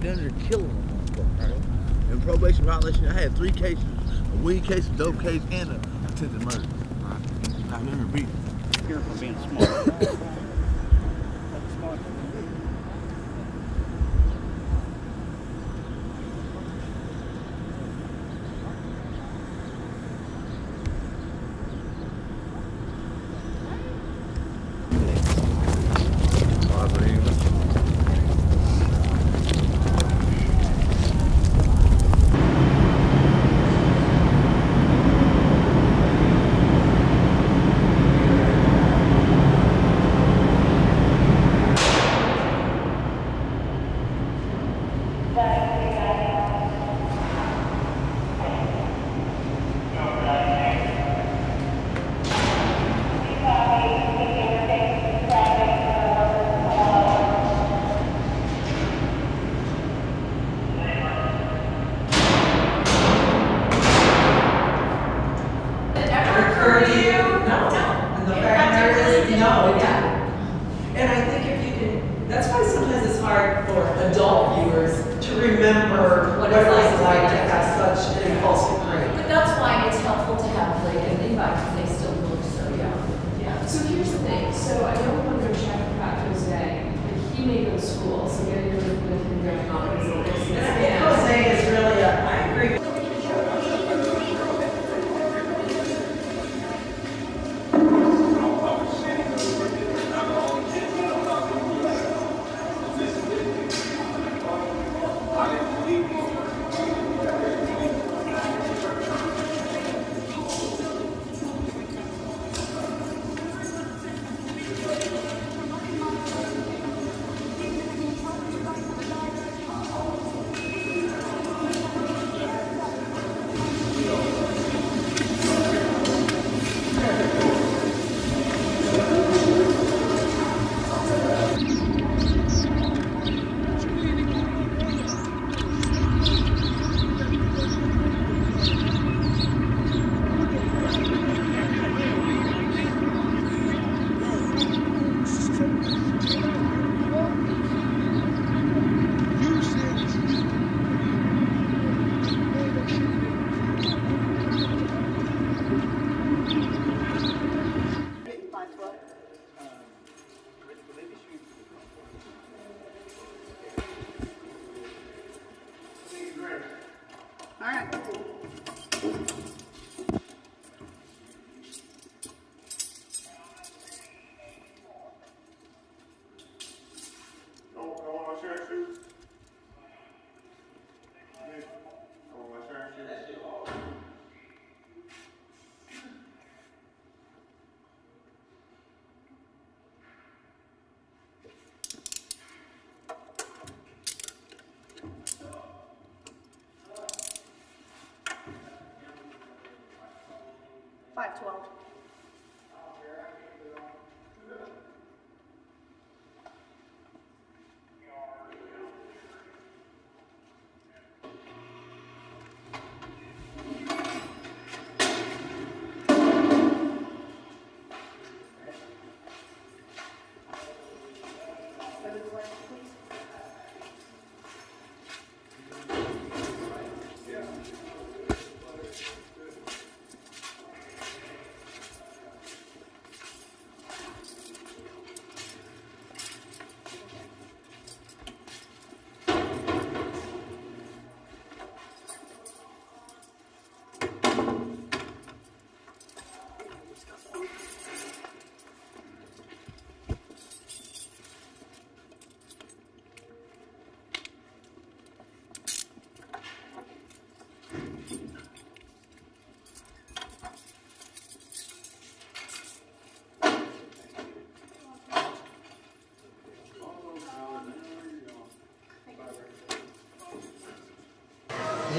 down there killing them. Right. And probation violation, I had three cases, a weed case, a dope case, and a attempted murder. Right. I remember beating. Here for being smart.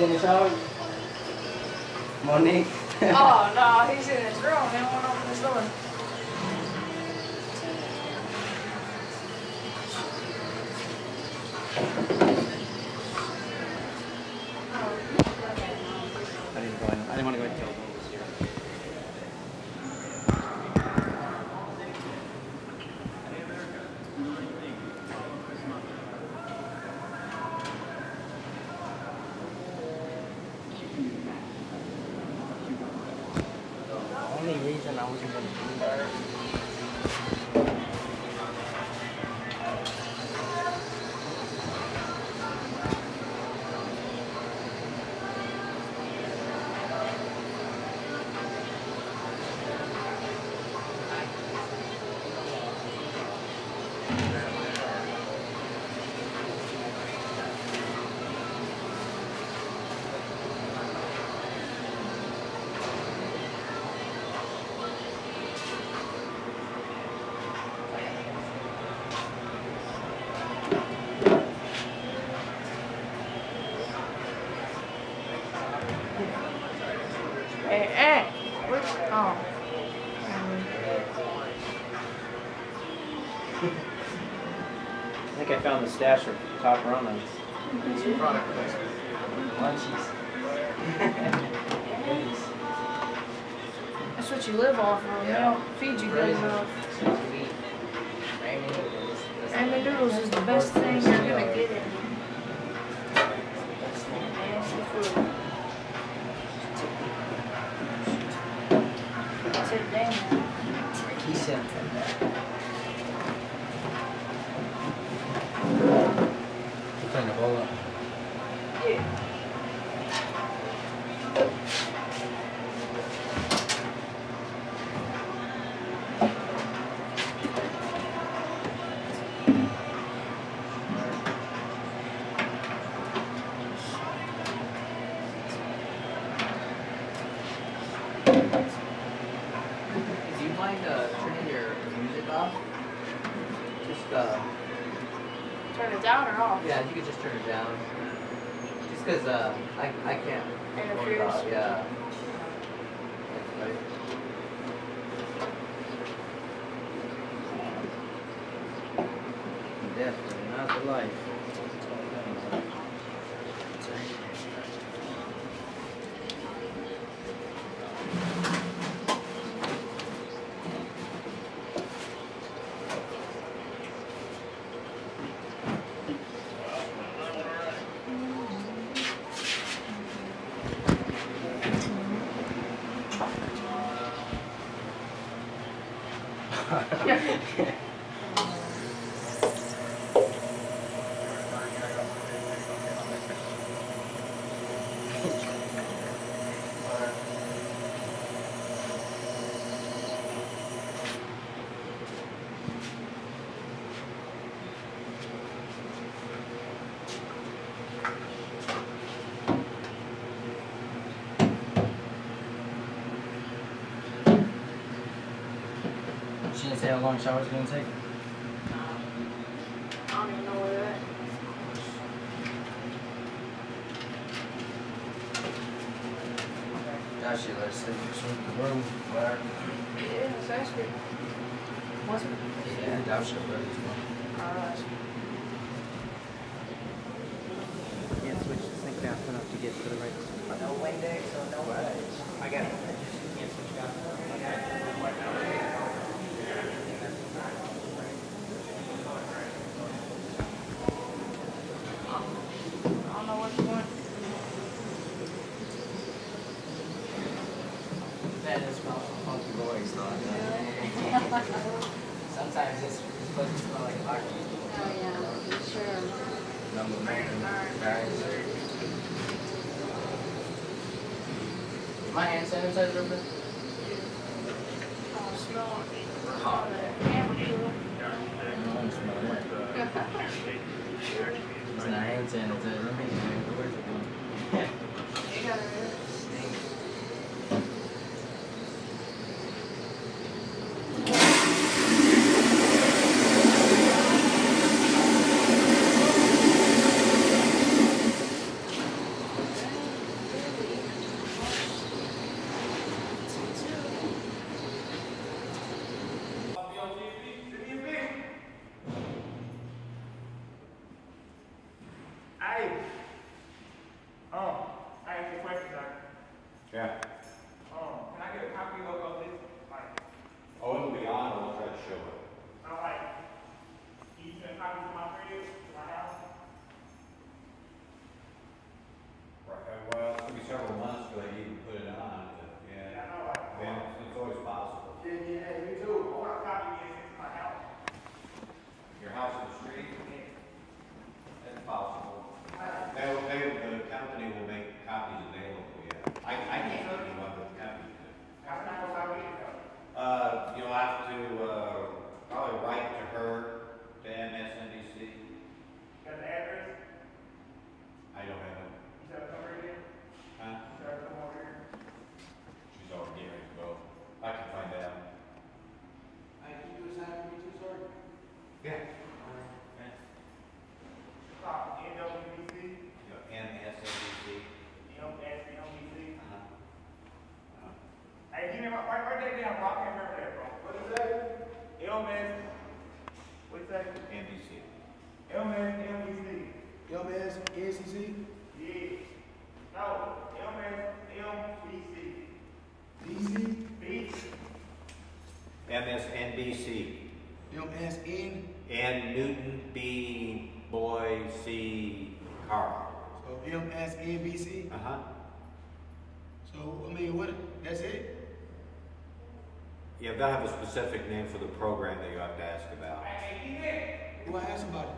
In the shower? Monique? Oh, no, he's in his room. He don't want to open his door. I didn't go in. I didn't want to go until Will was here. The only reason I wasn't gonna do that. Think I found the stash of top ramen. That's what you live off of. They don't feed you good enough. Ramen noodles is the best thing how long shower's gonna take. Um, I don't even know where that. Josh, you let us sleep the room. Yeah, it's ice cream. What's it? Yeah, Josh should let us Alright. Can't switch this thing fast enough to get to the right spot. No Windex or no I got it. Can't switch fast. I don't know what's going. That is smells like funky boys, though. Sometimes it's it's supposed to smell like hockey. Oh yeah, sure. Number man, guys. My hand they now rock for the program that you have to ask about. Well, ask about it.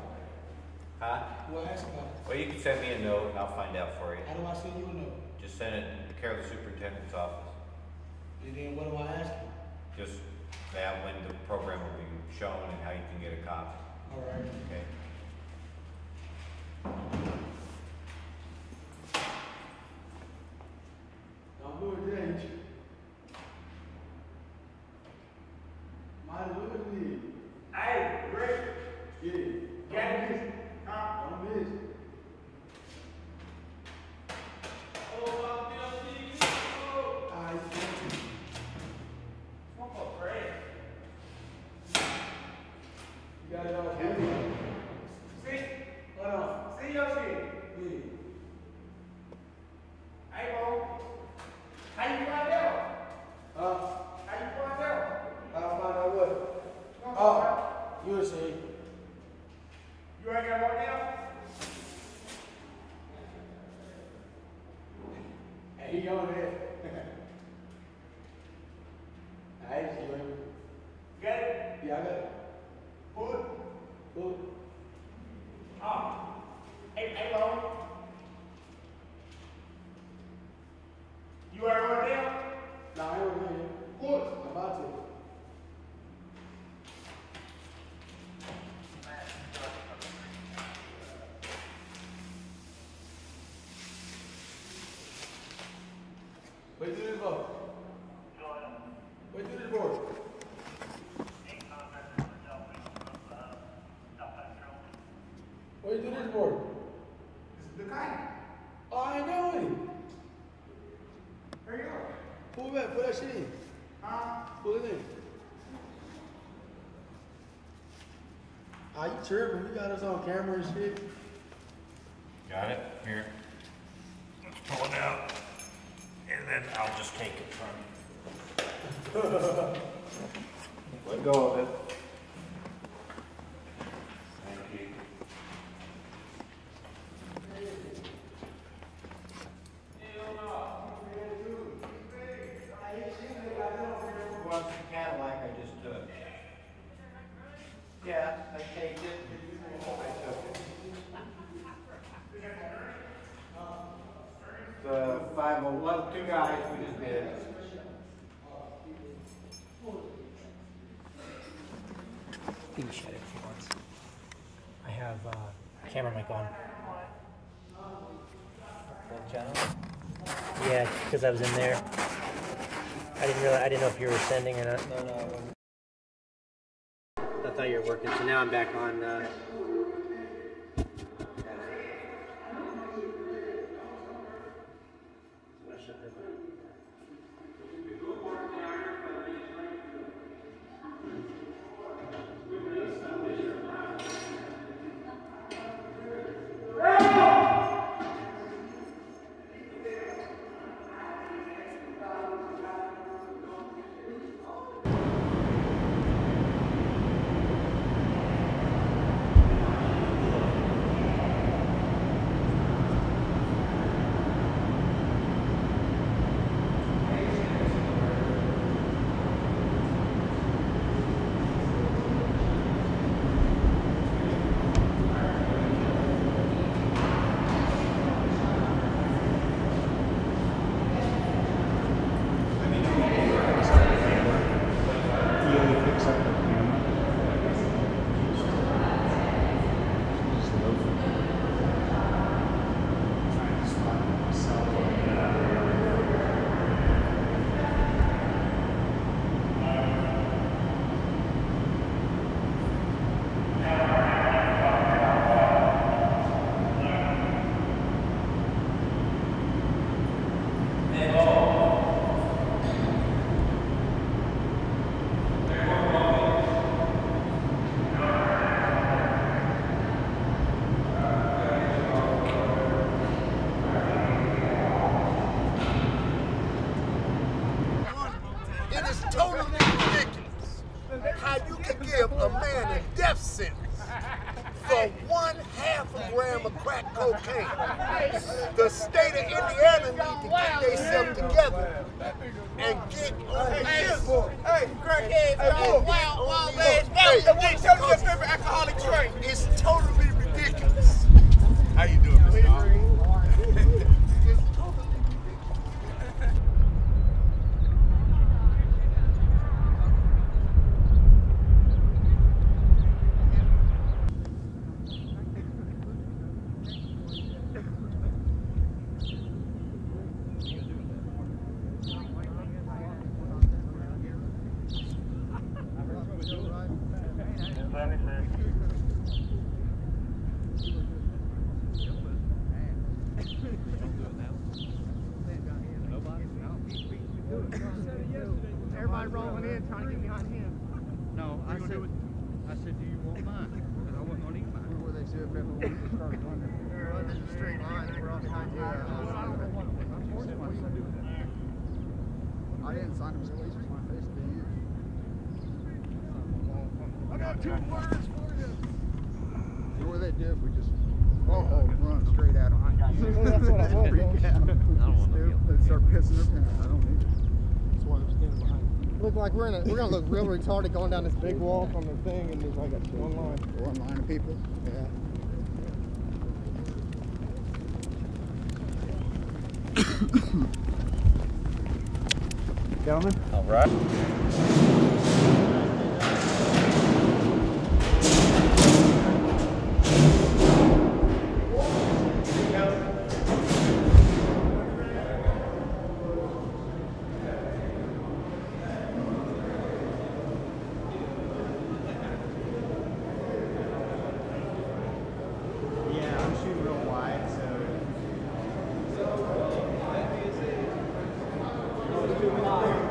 Huh? Well, ask about it. Well, you can send me a note and I'll find out for you. How do I send you a note? Just send it to care of the superintendent's office. And then what do I ask you? Just that when the program will be shown and how you can get a copy. All right. Okay. do this board? This is the guy. Oh, I know it. Here you go. Pull that, put that shit in. Huh? Pull it in. Are you tripping. You got us on camera and shit. Yeah, I take it. The five 501, two guys we just did. You shut it if you want. I have uh, camera mic on. The channel? Yeah, because I was in there. I didn't realize, I didn't know if you were sending or not. No, no, thought you were working, so now I'm back on. Uh, like we're in a, we're gonna look real retarded going down this big walk on the thing and there's like a one line. One line of people? Yeah. Gentlemen? All right. two five.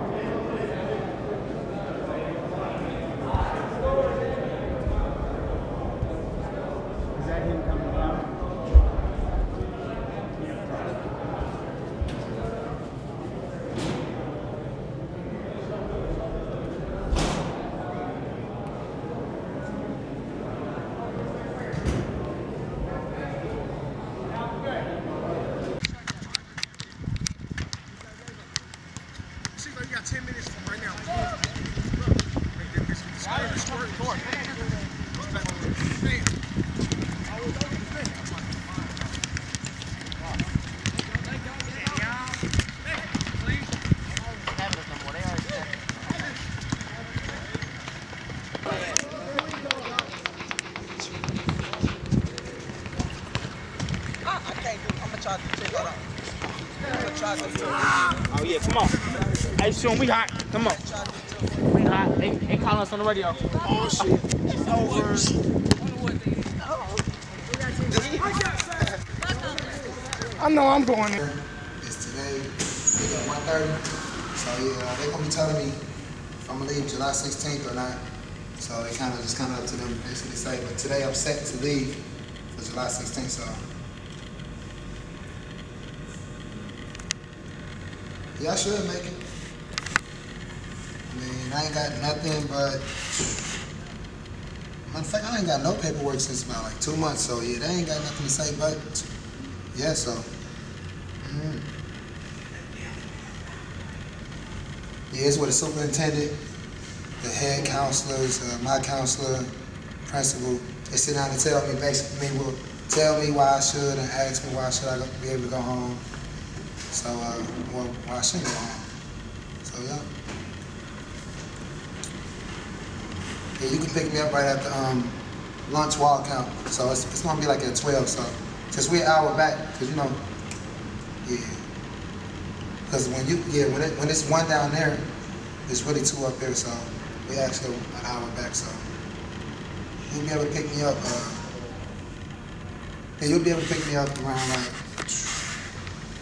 Soon we hot. Come on. We hot. They, they calling us on the radio. Oh shit. It's over. I know I'm going in. It's today, they got one thirty. So yeah, they're gonna be telling me if I'm gonna leave July sixteenth or not. So they kind of just kind of up to them basically say. But today I'm set to leave for July sixteenth. So yeah, I should make it. I mean, But. Matter of fact, I ain't got no paperwork since about like two months. So yeah, they ain't got nothing to say but yeah. So. Mm. Yeah, it's with the superintendent, the head counselors, uh, my counselor, principal. They sit down and tell me basically, will tell me why I should and ask me why should I be able to go home. So, uh, well, why I shouldn't go home. So, yeah. You can pick me up right at the um, lunch wall count. So it's, it's gonna be like at 12. So, since we're an hour back, cause you know, yeah. Because when you, yeah, when, it, when it's one down there, it's really two up there, so we actually an hour back, so. You'll be able to pick me up, uh, yeah, you'll be able to pick me up around like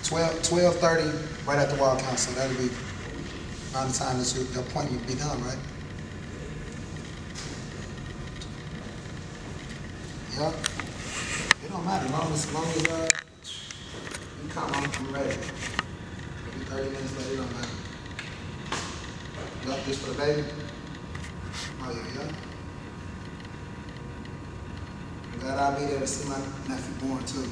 12, 12.30, right at the wall count, so that'll be around the time that your, appointment be done, right? It don't matter. Long as long as uh, you come, I'm, I'm ready. Maybe 30 minutes later, it don't matter. Left this for the baby. Oh yeah, yeah. I'm glad I'll be there to see my nephew born too.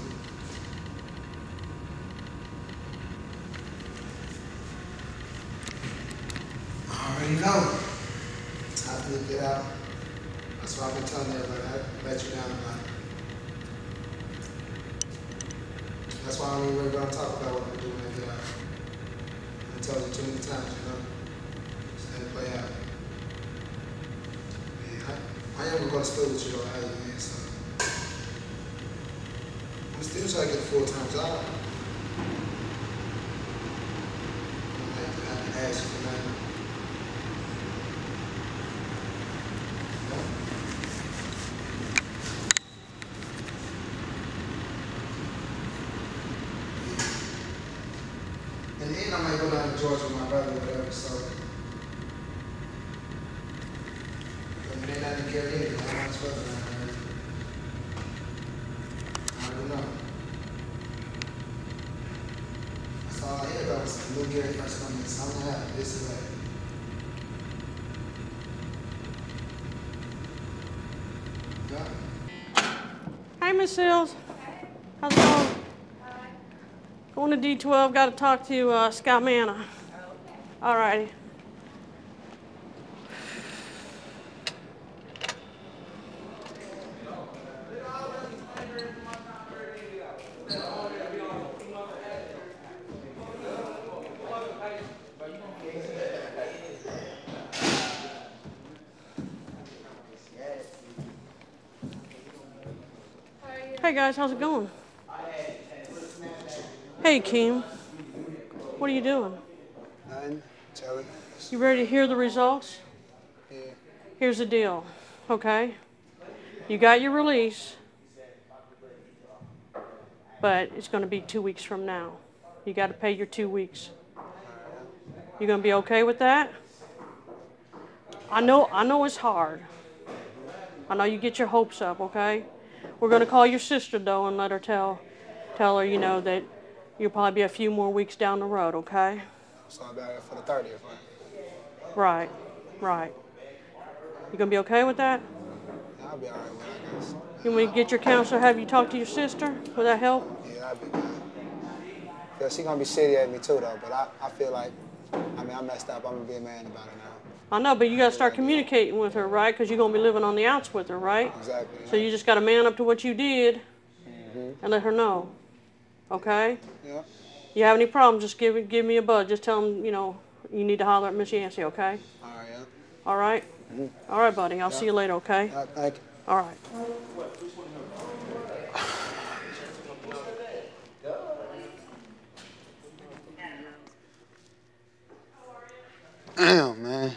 I already know. Time to get out that's why I've been telling everybody, I let you down lot. That's why I don't even really gonna talk about what I'm doing get out. I told you too many times, you know, just let it play out. Yeah, I, I am gonna go to school with you how you man, so. I'm still trying to get a full-time job. I to have to ask you for nothing. And then I might go down to Georgia my brother or whatever, so. But it may not be I. I don't know. That's all I hear about Gary first coming, something happened, this. How's it going? Going to D12. Got to talk to uh, Scout Manna. All righty. Hey guys, how's it going? Hey Keem, what are you doing? Nothing, chilling. You ready to hear the results? Yeah. Here's the deal, okay? You got your release, but it's going to be two weeks from now. You got to pay your two weeks. You going to be okay with that? I know, I know it's hard. I know you get your hopes up, okay? We're going to call your sister though and let her tell, tell her, you know, that you'll probably be a few more weeks down the road, okay? So I'm back for the thirtieth, right? Right, right. You gonna be okay with that? I'll be alright with it, I guess. You want me to get your counselor, have you talk to your sister? Will that help? Yeah, I'll be good. Yeah, she gonna be shitty at me too though, but I, I feel like, I mean, I messed up. I'm gonna be a man about it now. I know, but you gotta start communicating with her, right? Because you're gonna be living on the outs with her, right? Exactly. So you just gotta man up to what you did Mhm. and let her know. Okay? Yeah. You have any problems, just give give me a buzz. Just tell them, you know, you need to holler at Miss Yancey, okay? All right, yeah. All right? Mhm. All right, buddy. I'll Yeah. see you later, okay? Uh, thank you. All right. Damn, man.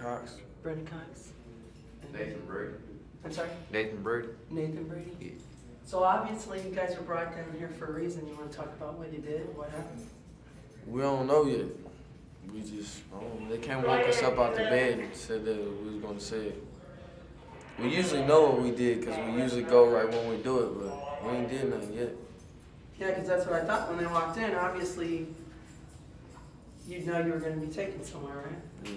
Cox. Brendan Cox. Nathan Brady. I'm sorry? Nathan Brady. Nathan Brady? So obviously you guys were brought down here for a reason. You want to talk about what you did, what happened? We don't know yet. We just, um, they can't woke us up out the bed and said that we was gonna say it. We usually know what we did because we usually go right when we do it, but we ain't did nothing yet. Yeah, because that's what I thought when they walked in. Obviously, you'd know you were going to be taken somewhere, right? Yeah.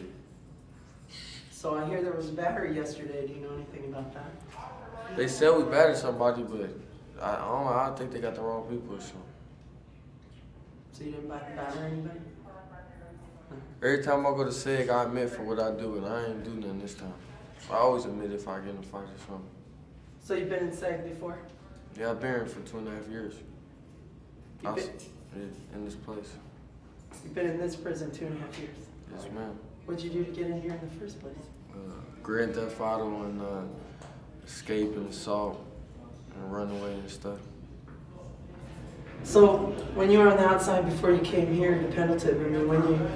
So I hear there was a battery yesterday. Do you know anything about that? They said we battered somebody, but I, I don't know. I think they got the wrong people. So So you didn't batter anybody? every time I go to SEG, I admit for what I do, and I ain't do nothing this time. I always admit if I get in a fight or something. So you've been in SEG before? Yeah, I've been here for two and a half years. You've was, yeah, in this place. you've been in this prison two and a half years. Yes, ma'am. What'd you do to get in here in the first place? Uh, Grand Theft Auto and uh, escape and assault and runaway and stuff. So when you were on the outside before you came here to Pendleton, I mean, when you,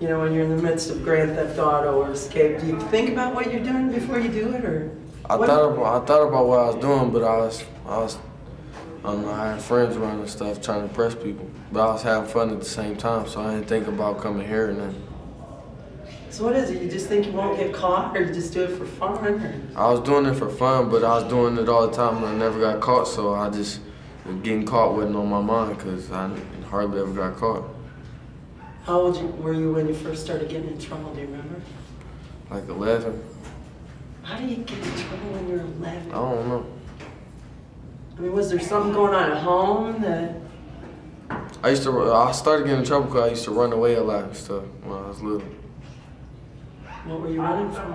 you know, when you're in the midst of Grand Theft Auto or escape, do you think about what you're doing before you do it, or? I what- thought about I thought about what I was doing, but I was I was I had friends around and stuff trying to impress people, but I was having fun at the same time, so I didn't think about coming here and then So what is it? You just think you won't get caught, or you just do it for fun, or? I was doing it for fun, but I was doing it all the time and I never got caught, so I just getting caught wasn't on my mind because I hardly ever got caught. How old were you when you first started getting in trouble? Do you remember? Like 11. How do you get in trouble when you're 11? I don't know. I mean, was there something going on at home that? I used to. I started getting in trouble because I used to run away a lot and stuff when I was little. What were you running from?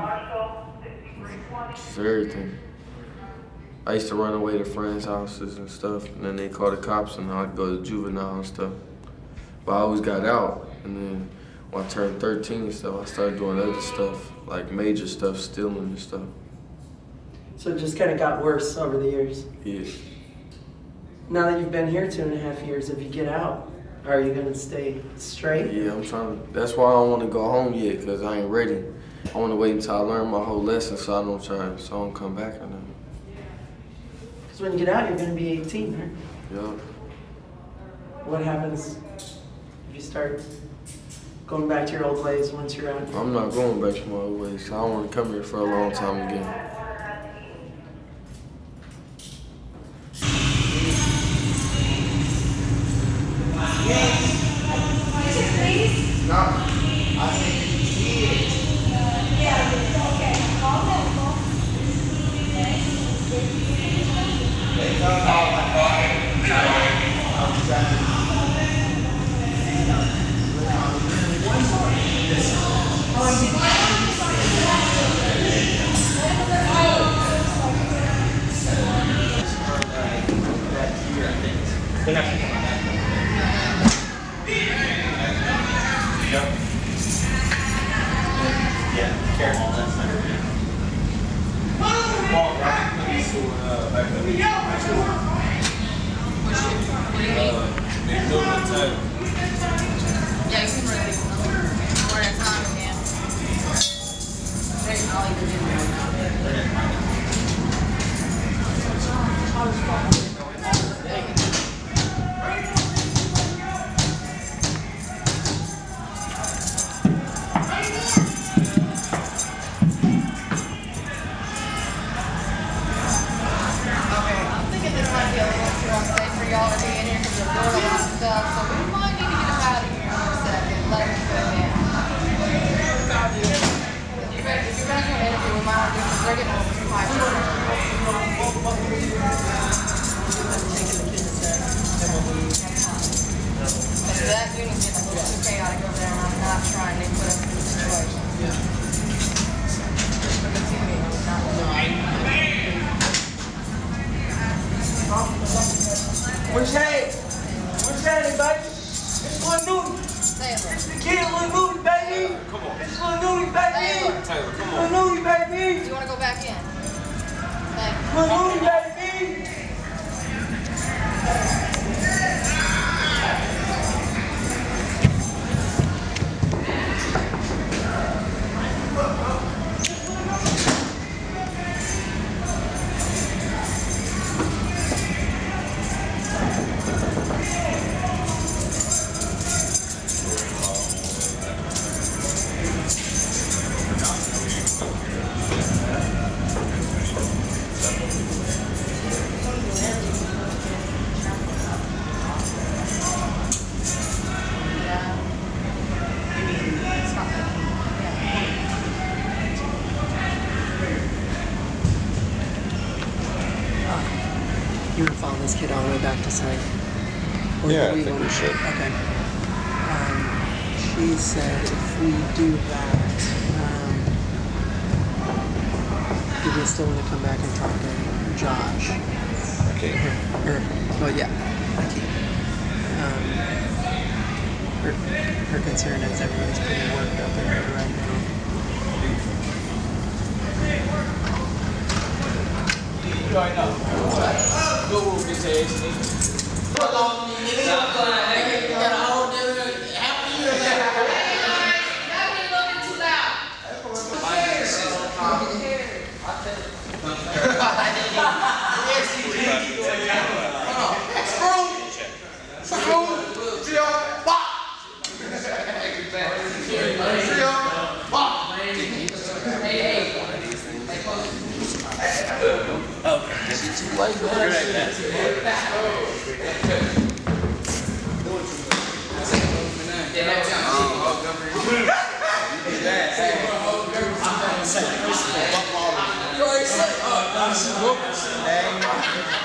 Just everything. I used to run away to friends' houses and stuff, and then they call the cops, and I'd go to juvenile and stuff. But I always got out, and then when I turned 13 and stuff, I started doing other stuff, like major stuff, stealing and stuff. So it just kind of got worse over the years. Yeah. Now that you've been here two and a half years, if you get out, are you gonna stay straight? Yeah, I'm trying to. That's why I don't want to go home yet, because I ain't ready. I want to wait until I learn my whole lesson so I don't try, so I don't come back or nothing. Because when you get out, you're gonna be 18, right? Yup. What happens if you start going back to your old ways once you're out? I'm not going back to my old ways. I don't want to come here for a long time again.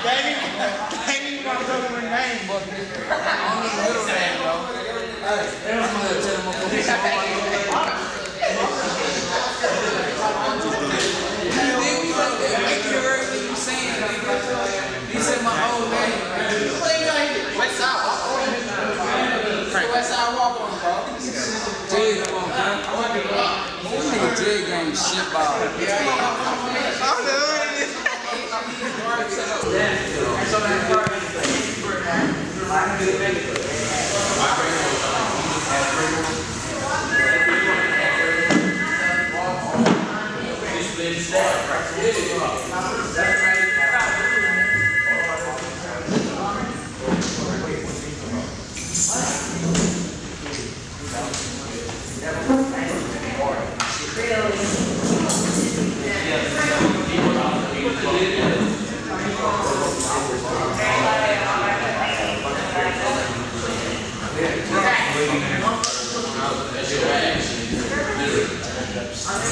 That ain't, that ain't even my government name, but I'm the middle name, though. He said my old name. West Side Walk on. West Side Walk on, bro. Jay, come on, shit ball. You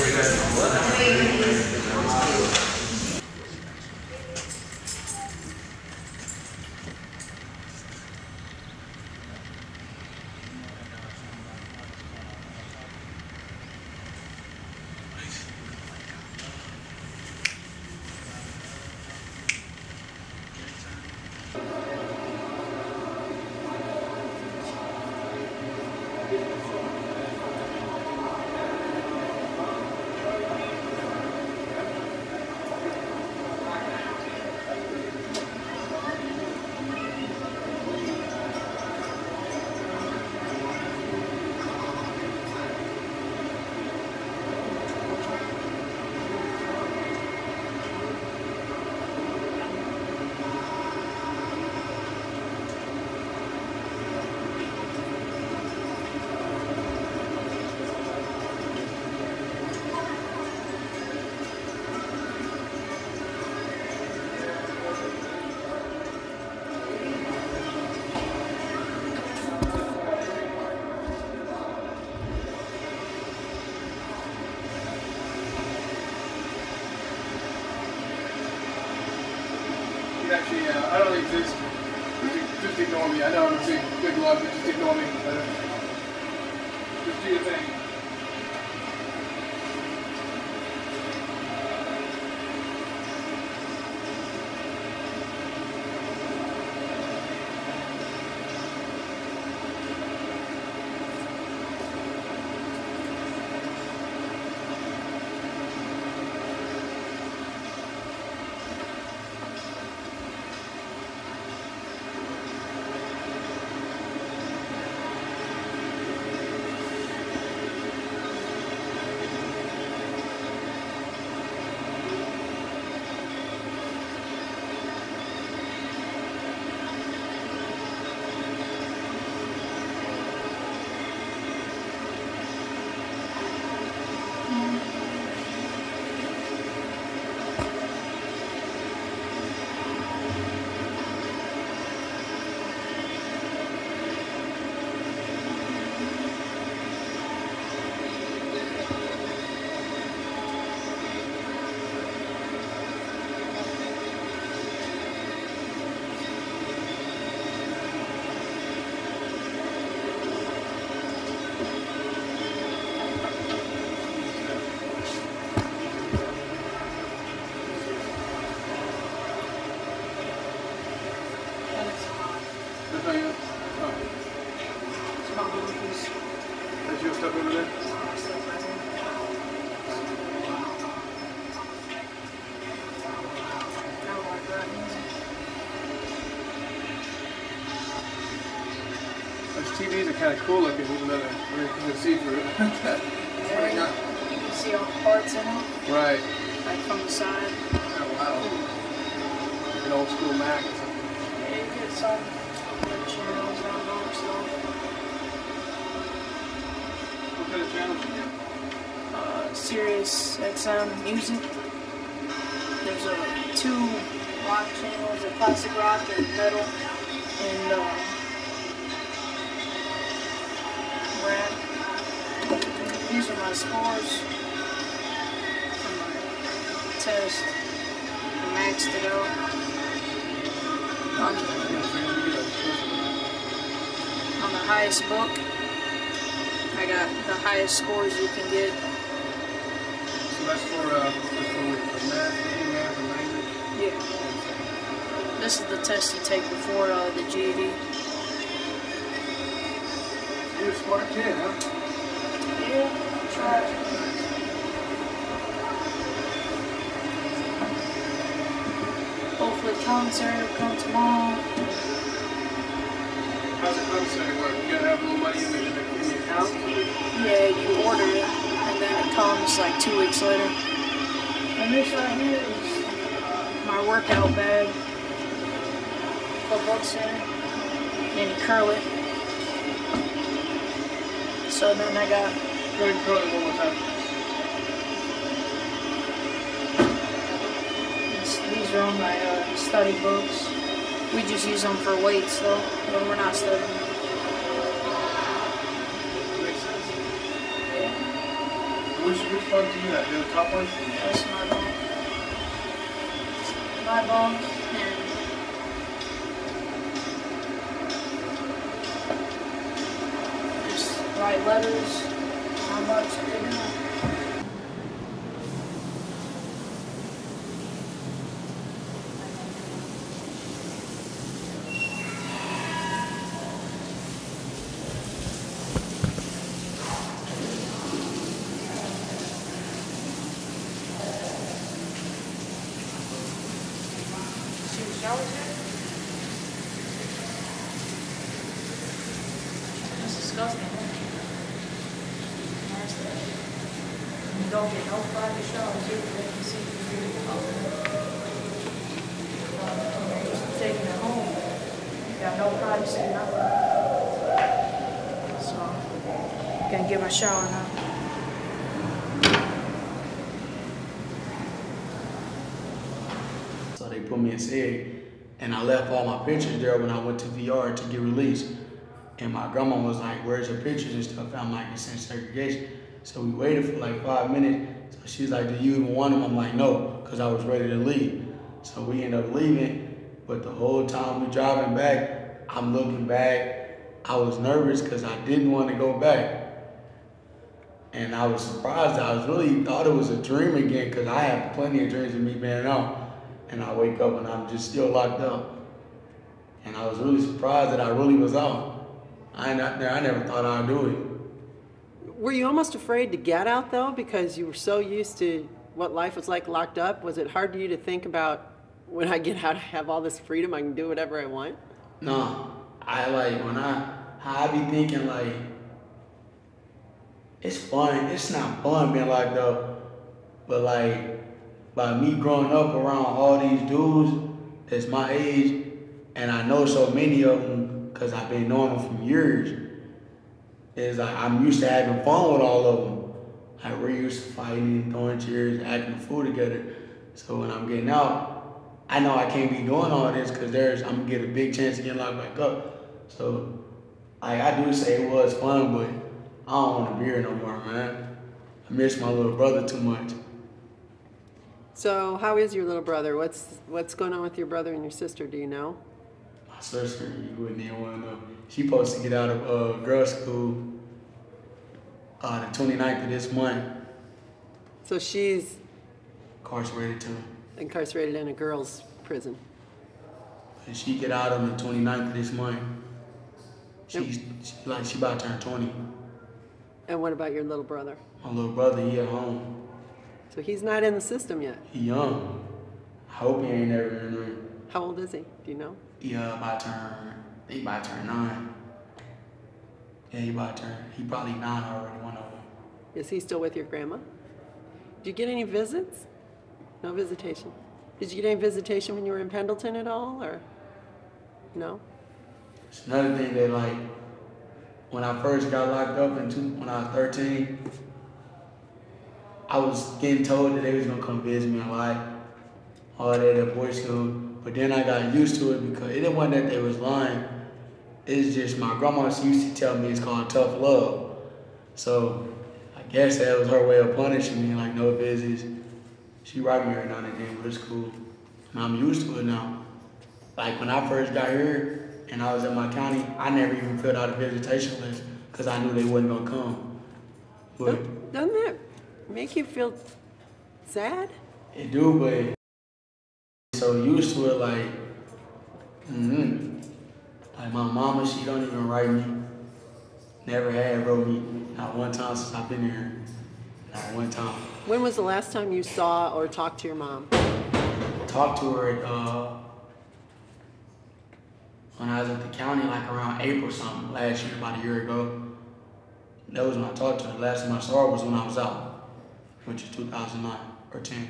Gracias. Kind of cool looking, even though they're very kind of see-through. Yeah, you can see all the parts in it, right. like from the side. Oh, wow. Like an old school Mac or something. Yeah, you get some channels on there, so. What kind of channels you get? Uh, Sirius XM Music. There's uh, two rock channels, a classic rock and metal, and uh, rap. These are my scores from my test. I maxed it out. Um, on the highest book, I got the highest scores you can get. So that's for, uh, for, for math, math, and language? Yeah. This is the test you take before uh, the GED. You're a smart kid, huh? Yeah. Hopefully commissary will come tomorrow. How's the commissary work? You gotta have a little money in the, in the, account? Yeah, you order it, and then it comes like two weeks later. And this right here is uh, my workout bag for Book Center. Then you curl it. So then I got. Go ahead and curl it one more time. These, these are on my uh, study books. We just use them for weights though, when we're not studying. Which, which one do you have? The top one? That's my bone. My bone and just write letters, how much they're doing. See the showers here? That's disgusting. Nasty. You don't get no private showers here, they can see the view of the Taking it home, you got no privacy, nothing. So, gonna get my shower now. Me in SEG, and I left all my pictures there when I went to VR to get released. And my grandma was like, where's your pictures and stuff? I'm like, it's in segregation. So we waited for like five minutes. So she's like, do you even want them? I'm like, no, because I was ready to leave. So we ended up leaving, but the whole time we driving back, I'm looking back. I was nervous because I didn't want to go back. And I was surprised. I was really thought it was a dream again because I have plenty of dreams of me being out. And I wake up and I'm just still locked up. And I was really surprised that I really was out. I, not, I never thought I'd do it. Were you almost afraid to get out though because you were so used to what life was like locked up? Was it hard for you to think about when I get out, I have all this freedom, I can do whatever I want? No, I like when I how I be thinking like it's fun. It's not fun being locked up, but like by me growing up around all these dudes that's my age, and I know so many of them because I've been knowing them for years. Is I'm used to having fun with all of them. Like we're used to fighting, throwing chairs, acting a fool together. So when I'm getting out, I know I can't be doing all this because there's I'm gonna get a big chance to get locked back up. So like I do say it was fun, but I don't want to be here no more, man. I miss my little brother too much. So how is your little brother? What's what's going on with your brother and your sister? Do you know? My sister, you wouldn't even want to know. She supposed to get out of uh, girls' school uh, the 29th of this month. So she's incarcerated too. Incarcerated in a girls' prison. And she get out on the 29th of this month. She's she, like she about to turn 20. And what about your little brother? My little brother, he at home. So he's not in the system yet. He young. I hope he ain't never in there. How old is he? Do you know? He uh, about turn, he about turn nine. Yeah, he about to turn, he probably nine already, one of them. Is he still with your grandma? Did you get any visits? No visitation. Did you get any visitation when you were in Pendleton at all, or no? It's another thing that like, when I first got locked up in two, when I was 13, I was getting told that they was gonna come visit me a lot, all that at boys school. But then I got used to it because it wasn't that they was lying. It's just my grandma used to tell me it's called tough love. So I guess that was her way of punishing me, like no visits. She write me every now and again, but it's cool. And I'm used to it now. like when I first got here and I was in my county, I never even filled out a visitation list because I knew they wasn't gonna come. But Doesn't that make you feel sad? it do, but so used to it, like, mm-hmm. Like my mama, she don't even write me. Never had wrote me. Not one time since I've been here. Not one time. When was the last time you saw or talked to your mom? Talked to her at, uh, when I was at the county, like around April something last year, about a year ago. That was when I talked to her. Last time I saw her was when I was out, which is 2009 or 10.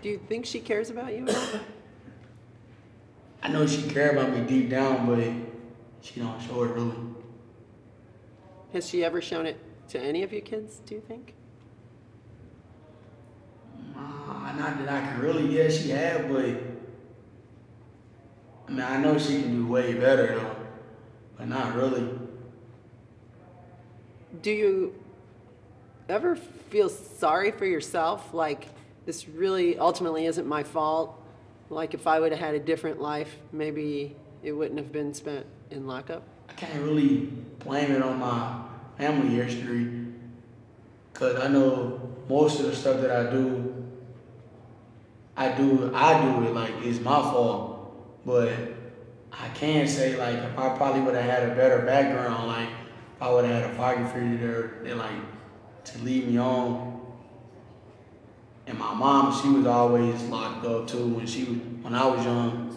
Do you think she cares about you? I know she care about me deep down, but she don't show it really. Has she ever shown it to any of you kids, do you think? Uh, not that I can really, yeah, she had, but I mean, I know she can do way better though, but not really. Do you ever feel sorry for yourself? Like, this really ultimately isn't my fault? Like, if I would have had a different life, maybe it wouldn't have been spent in lockup? I can't really blame it on my family history, cause I know most of the stuff that I do, I do, I do it like it's my fault, but I can say like if I probably would have had a better background, like I would have had a figure there, that like to lead me on. And my mom, she was always locked up too. When she when I was young,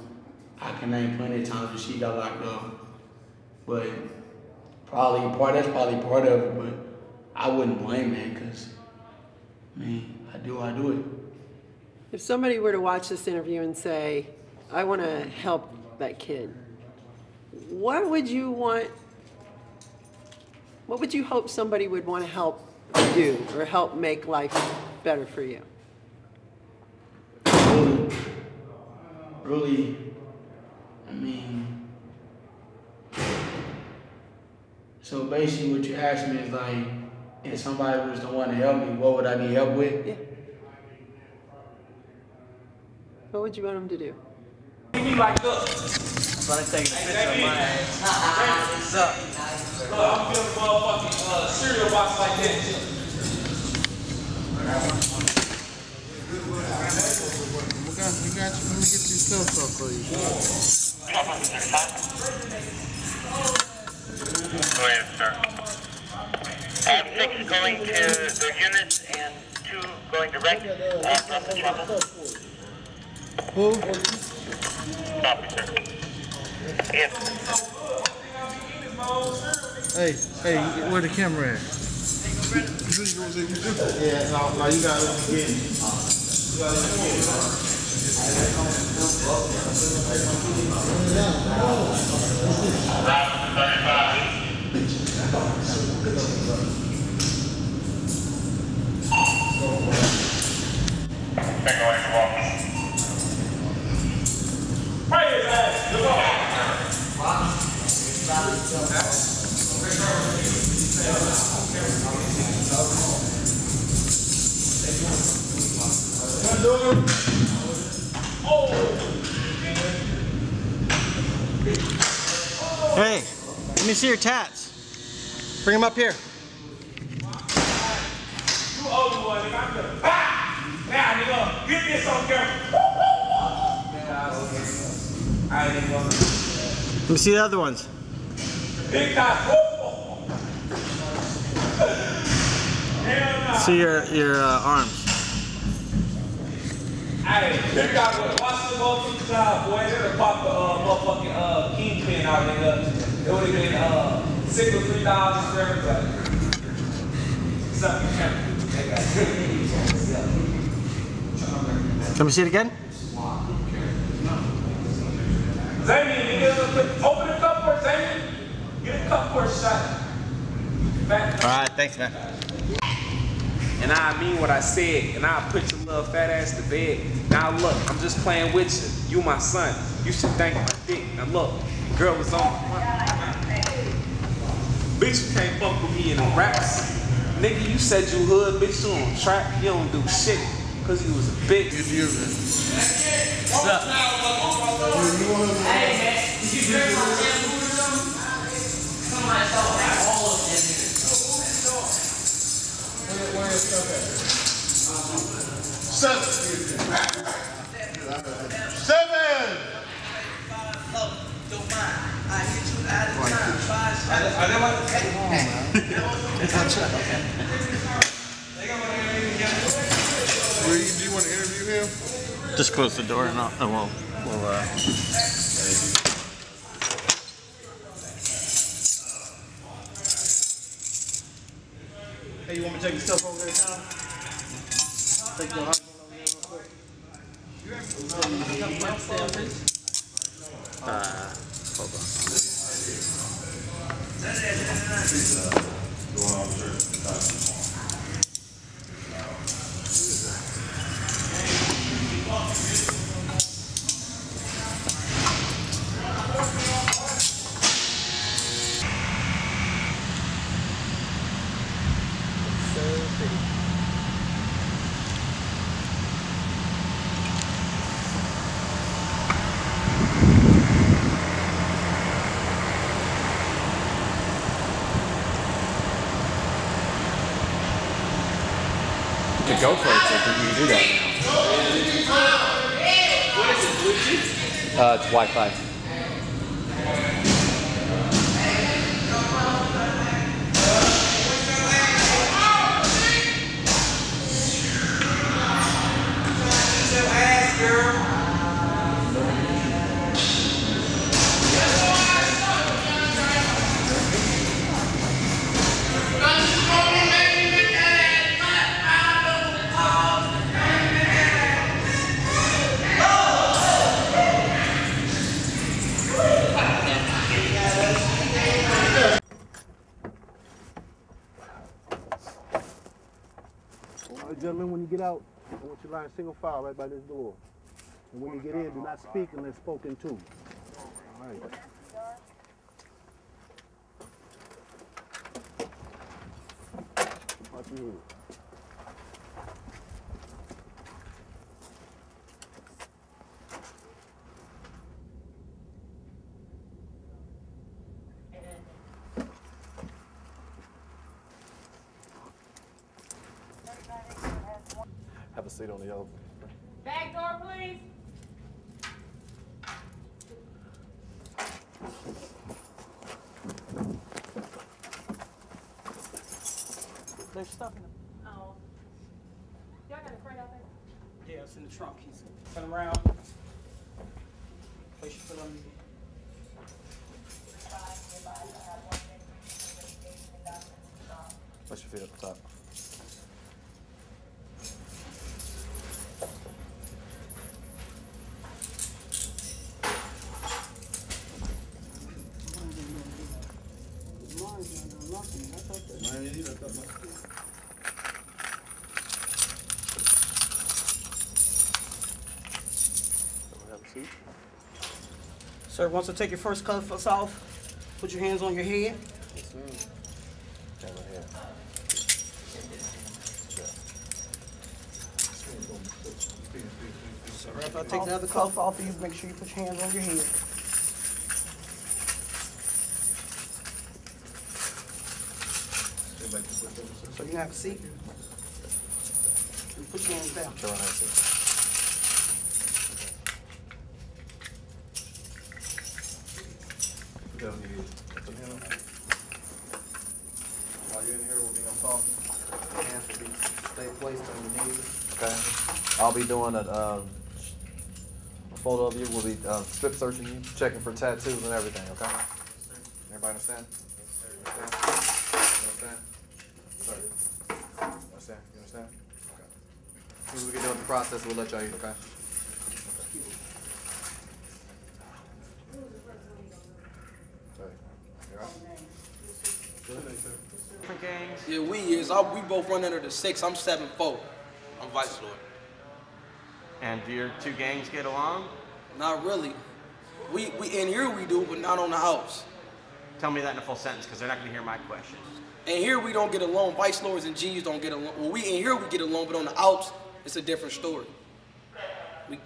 I can name plenty of times when she got locked up. But probably part that's probably part of it, but I wouldn't blame that because I mean I do I do it. If somebody were to watch this interview and say, I want to help that kid, what would you want? What would you hope somebody would want to help do or help make life better for you? Really, really, I mean, so basically what you asked me is like, if somebody was the one to help me, what would I need help with? Yeah. What would you want them to do? Give me like this. I'm gonna take a picture of my ass. What's up? Look, I'm feeling motherfucking uh, cereal box like that. We got, we got you. Let me get these stuff up for you. Go ahead, sir. I have six going to the units and two going direct uh, from the trouble. Who? Copy, sir. Yes. Hey, hey, where the camera at? Yeah, no, no, you gotta get it. You gotta let me get see the other ones. See your your uh, arms. Hey, would watch the job, boy. They'd have popped the uh, motherfucking uh, kingpin out, nigga. It would have been uh, for everybody. Camera. Let me see it again. Zamie, nigga, open the cup for Zamie. Get a cup for a shot. Back. All right, thanks, man. And I mean what I said, and I put your little fat ass to bed. Now look, I'm just playing with you. You my son. You should thank my dick. Now look, girl was on. Bitch, you can't fuck with me in the raps. Nigga, you said you hood, bitch, you on trap, you don't do shit. Cause he was a bitch. What's up? Hey, man, did you drink my shampoo or something? Somebody Where is stuff at? Seven. Seven. Where you, do you want to interview him? Just close the door and I'll, and we'll, we'll, uh. Hey, you want me to take your stuff over single file right by this door. And when you get in, do not speak unless spoken to. All right. Watch your Have a seat on the elevator. Back door, please. There's stuff in the. Oh. Y'all got a crate out there? Yeah, it's in the trunk. He's turn around. Place your foot on. Place your feet at the top. Sir, once I take your first cuffs off, put your hands on your head. Yes, ma'am. Down my head. Sir, after I take the other cuff off of you, make sure you put your hands on your head. So you can have a seat. And put your hands down. Go on, have a seat. Put that on your head. Put your hand on. While you're in here, we'll be on talking. Hands will be, stay placed on your knees. Okay. I'll be doing a, um, a photo of you. We'll be, um, strip searching you, checking for tattoos and everything, okay? Everybody understand? Understand? Understand? Sorry. Understand? You understand? Okay. As soon as we get done with the process, we'll let y'all eat, okay? Okay. You all right? Different gangs. Yeah, we is. I, we both run under the six. I'm seven four. I'm vice lord. And do your two gangs get along? Not really. We we in here we do, but not on the house. Tell me that in a full sentence, because they're not gonna hear my question. And here we don't get along. Vice lords and G's don't get along. Well, we in here we get along, but on the outs it's a different story.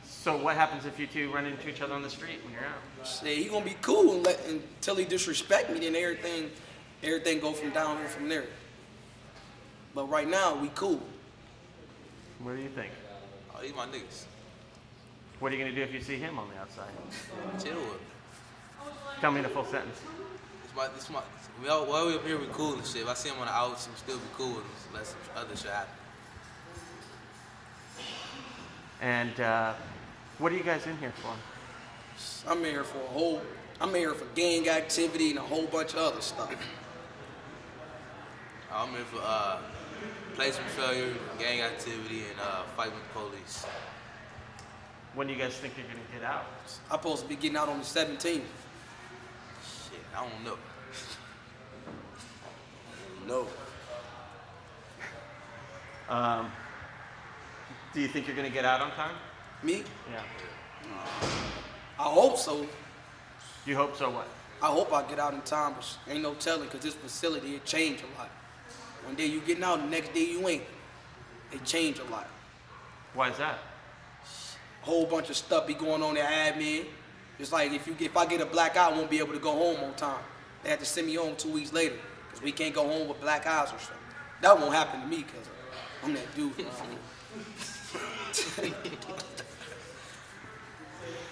So what happens if you two run into each other on the street when you're out? Say he gonna be cool and let, until he disrespect me, then everything, everything go from down here from there. But right now we cool. What do you think? Oh, these my niggas. What are you gonna do if you see him on the outside? Chill with. Tell me the full sentence. It's my, it's my, we all, while we up here, we cool and shit. If I see him on the outs, I'm still be cool with him unless some other shit happen. And uh, what are you guys in here for? I'm here for a whole, I'm here for gang activity and a whole bunch of other stuff. I'm here for uh, placement failure, gang activity, and uh, fight with the police. When do you guys think you're gonna get out? I'm supposed to be getting out on the 17th. Shit, I don't know. No. Um, do you think you're gonna get out on time? Me? Yeah. Uh, I hope so. You hope so? What? I hope I get out in time, but ain't no telling because this facility, it changed a lot. One day you getting out, the next day you ain't. It changed a lot. Why is that? Whole bunch of stuff be going on there, admin. It's like if you if I get a black eye, I won't be able to go home on time. They had to send me home two weeks later because we can't go home with black eyes or something. That won't happen to me because I'm that dude.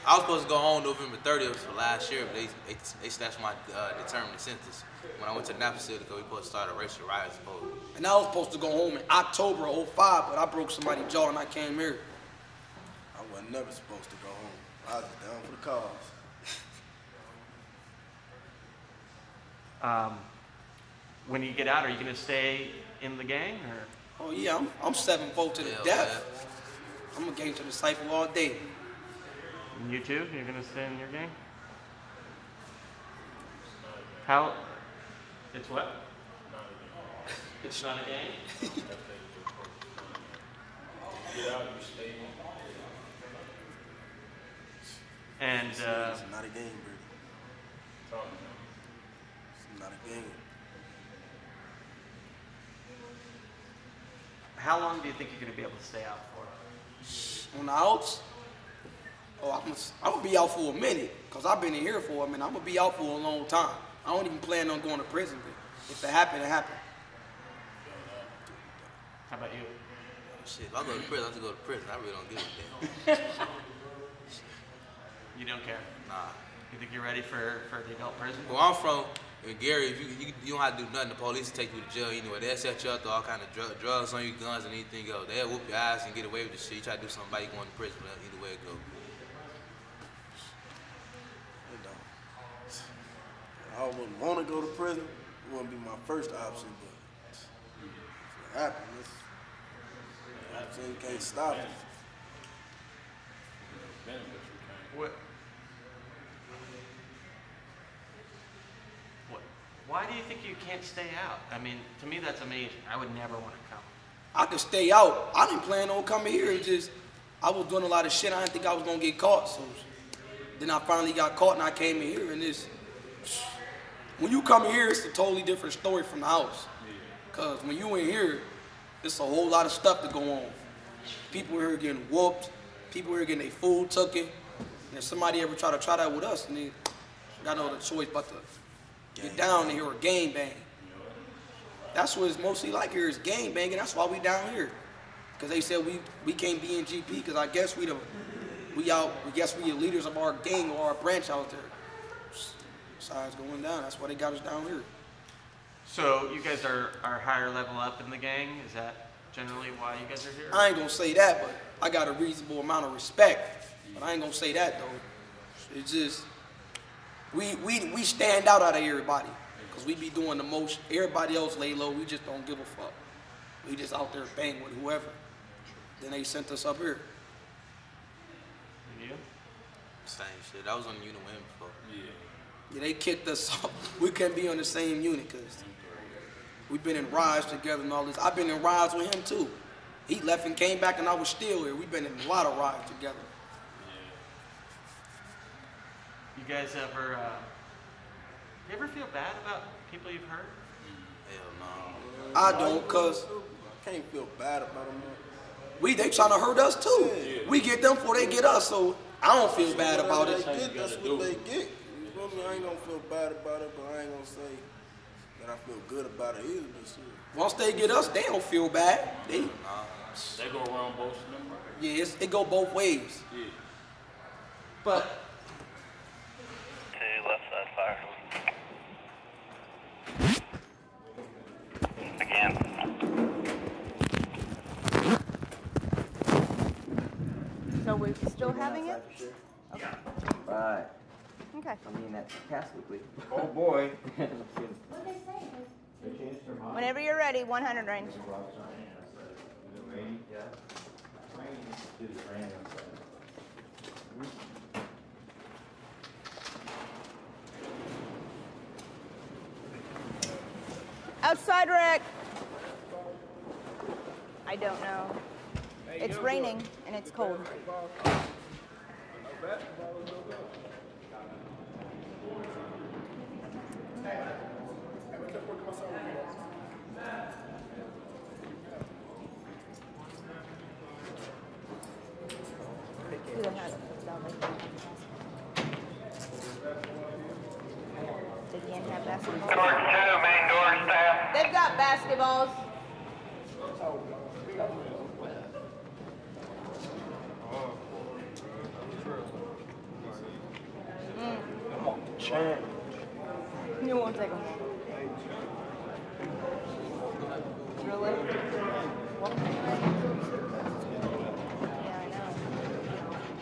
I was supposed to go home November 30th for last year, but they they, they snatched my uh, determined sentence when I went to the NAP facility because we supposed to start a racial riot. Supposed. And I was supposed to go home in October of 05, but I broke somebody's jaw and I came here. I was never supposed to go home. I was down for the cause. Um, when you get out, are you gonna stay in the gang or? Oh yeah, I'm, I'm seven foot to the death. I'm a gang to the cypher all day. And you too? You're gonna stay in your game? How? It's what? It's not a game. Get out, you stay. And uh, It's not a game, Brady. It's not a game. How long do you think you're gonna be able to stay out for? On the outs, oh, I'm gonna, I'm gonna be out for a minute because I've been in here for a minute. I'm gonna be out for a long time. I don't even plan on going to prison, but if it happen, it happen. How about you? Shit, if I go to prison, I have to go to prison. I really don't give a damn. You don't care? Nah. You think you're ready for, for the adult prison? Well, I'm from, in Gary, if you, you you don't have to do nothing, the police will take you to jail anyway. They'll set you up to all kind of dr- drugs on you, guns, and anything else. They'll whoop your ass and get away with the shit. You try to do something about it, you going to prison, but either way it go. It don't. I wouldn't want to go to prison. It wouldn't be my first option, but if it happens, it's, option can't stop it. What? What? Why do you think you can't stay out? I mean, to me that's amazing. I would never want to come. I could stay out. I didn't plan on coming here. It's just I was doing a lot of shit. I didn't think I was gonna get caught. So then I finally got caught and I came in here and this. When you come here, it's a totally different story from the house. Cause when you in here, it's a whole lot of stuff to go on. People here getting whooped. People here getting their food taken. And if somebody ever try to try that with us, then they got no other choice but to get down here or game bang. That's what it's mostly like here is gang banging. That's why we down here. Cause they said we, we can't be in GP because I guess we the we out we guess we the leaders of our gang or our branch out there. Sides going down. That's why they got us down here. So you guys are, are higher level up in the gang? Is that generally why you guys are here? I ain't gonna say that, but I got a reasonable amount of respect. But I ain't gonna say that though. It's just we we we stand out out of everybody because we be doing the most. Everybody else lay low. We just don't give a fuck. We just out there bang with whoever. Then they sent us up here. Yeah. Same shit. I was on the unit with him before. Yeah. Yeah, they kicked us off. We couldn't be on the same unit because we've been in rides together and all this. I've been in rides with him too. He left and came back and I was still here. We've been in a lot of rides together. You guys ever, uh, you ever feel bad about people you've hurt? Hell no. I don't cause I can't feel bad about them. we they trying to hurt us too. We get them before they get us, so I don't feel bad about it. They get, that's what they get. You feel me? I ain't gonna feel bad about it, but I ain't gonna say that I feel good about it either. But shit. Once they get us, they don't feel bad. They, They go around both of them. yeah, it's, it go both ways. Yeah. But To left side fire. Again. So we're still having it? Okay. Right. Okay. I mean, that casket quick. Oh boy. Whenever you're ready, 100 range. Outside rec. I don't know. It's raining and it's cold. Who had it? They can't have basketballs. Got basketballs. Champ. You won't take them. Really? Yeah, I know.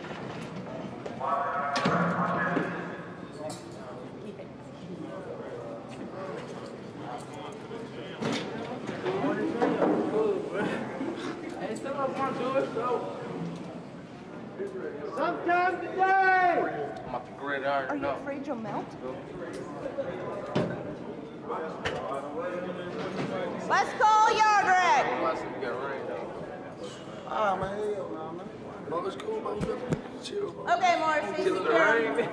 Sometime today. I'm about to grid iron Are you up. afraid you'll melt? Let's call yard rec. We got rain though. Ah, man, hell no, man. Cool, man. Chill, bro. Okay, Morrissey. Kill the rain.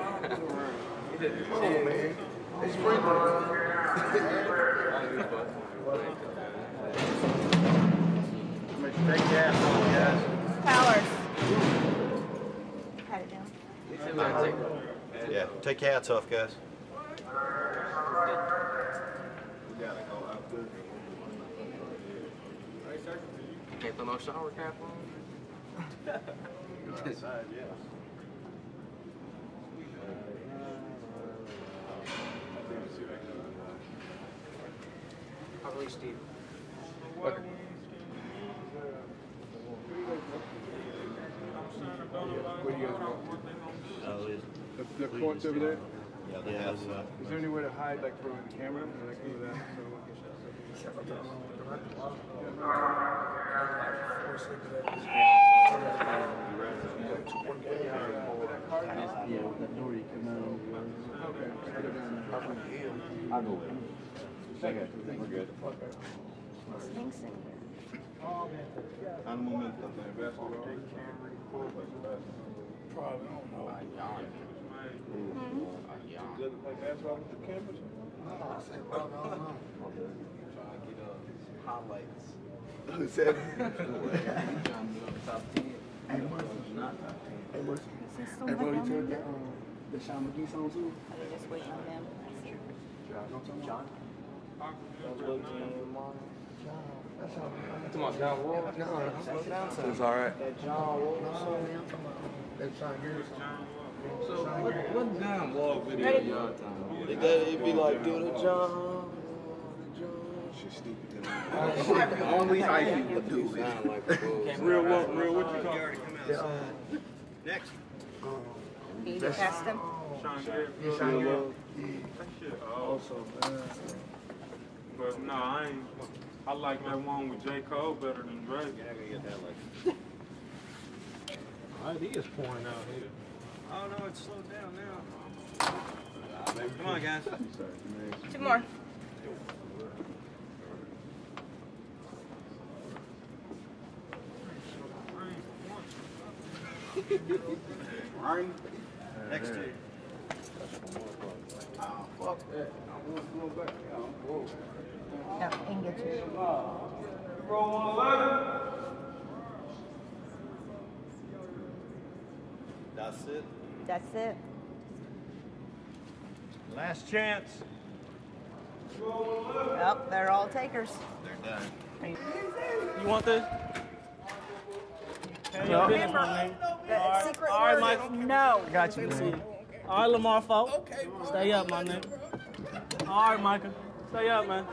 Come on, man. It's sprinkling. Make take gas on, guys. Powers. Pat it down. Yeah, take your hats off, guys. Can't throw no shower cap on. Outside, yes. I'll release Steve. Where do you guys go? The, the court's over there? Yeah, they have, uh, Is there any way to hide, like, from the camera? Or like, that, Yeah, with that door you come out. I'll go with him. Okay, we're good. Stinks in here. Al momento. Probably, I don't know. Does it like asphalt with the cameras? Highlights. Who said? Hey, Mercy. Hey, Mercy. Is he still Hey, bro, you down turned the, there? um, the Sean McGee song too? Are they just waiting on them? John? Come on, John Wall. It's all right. So what, what damn wall video Ready? y'all talking They about? got it be like, do the John. She's stupid. Only hype people do it. Like. Real what, real what you call it? The, um, Next. You either passed them? yeah, Sean Garrett. Also, man. But no, I ain't. I like that one with J. Cole better than Drake. Yeah, I can get that like. Alright, he is pouring out here. Oh no, it's slowed down now. Come on, guys. Two more. Arnie, next to you. Oh, fuck that. I'm going back. Yeah, I'm going. get you. Roll on That's it. That's it. Last chance. Yep, they're all takers. They're done. You want this? Hey, your business, my nigga. The All right, secret all right, Mike. is no. Got you, man. All right, Lamar folk. Stay up, my nigga. All right, Micah. Stay up, man.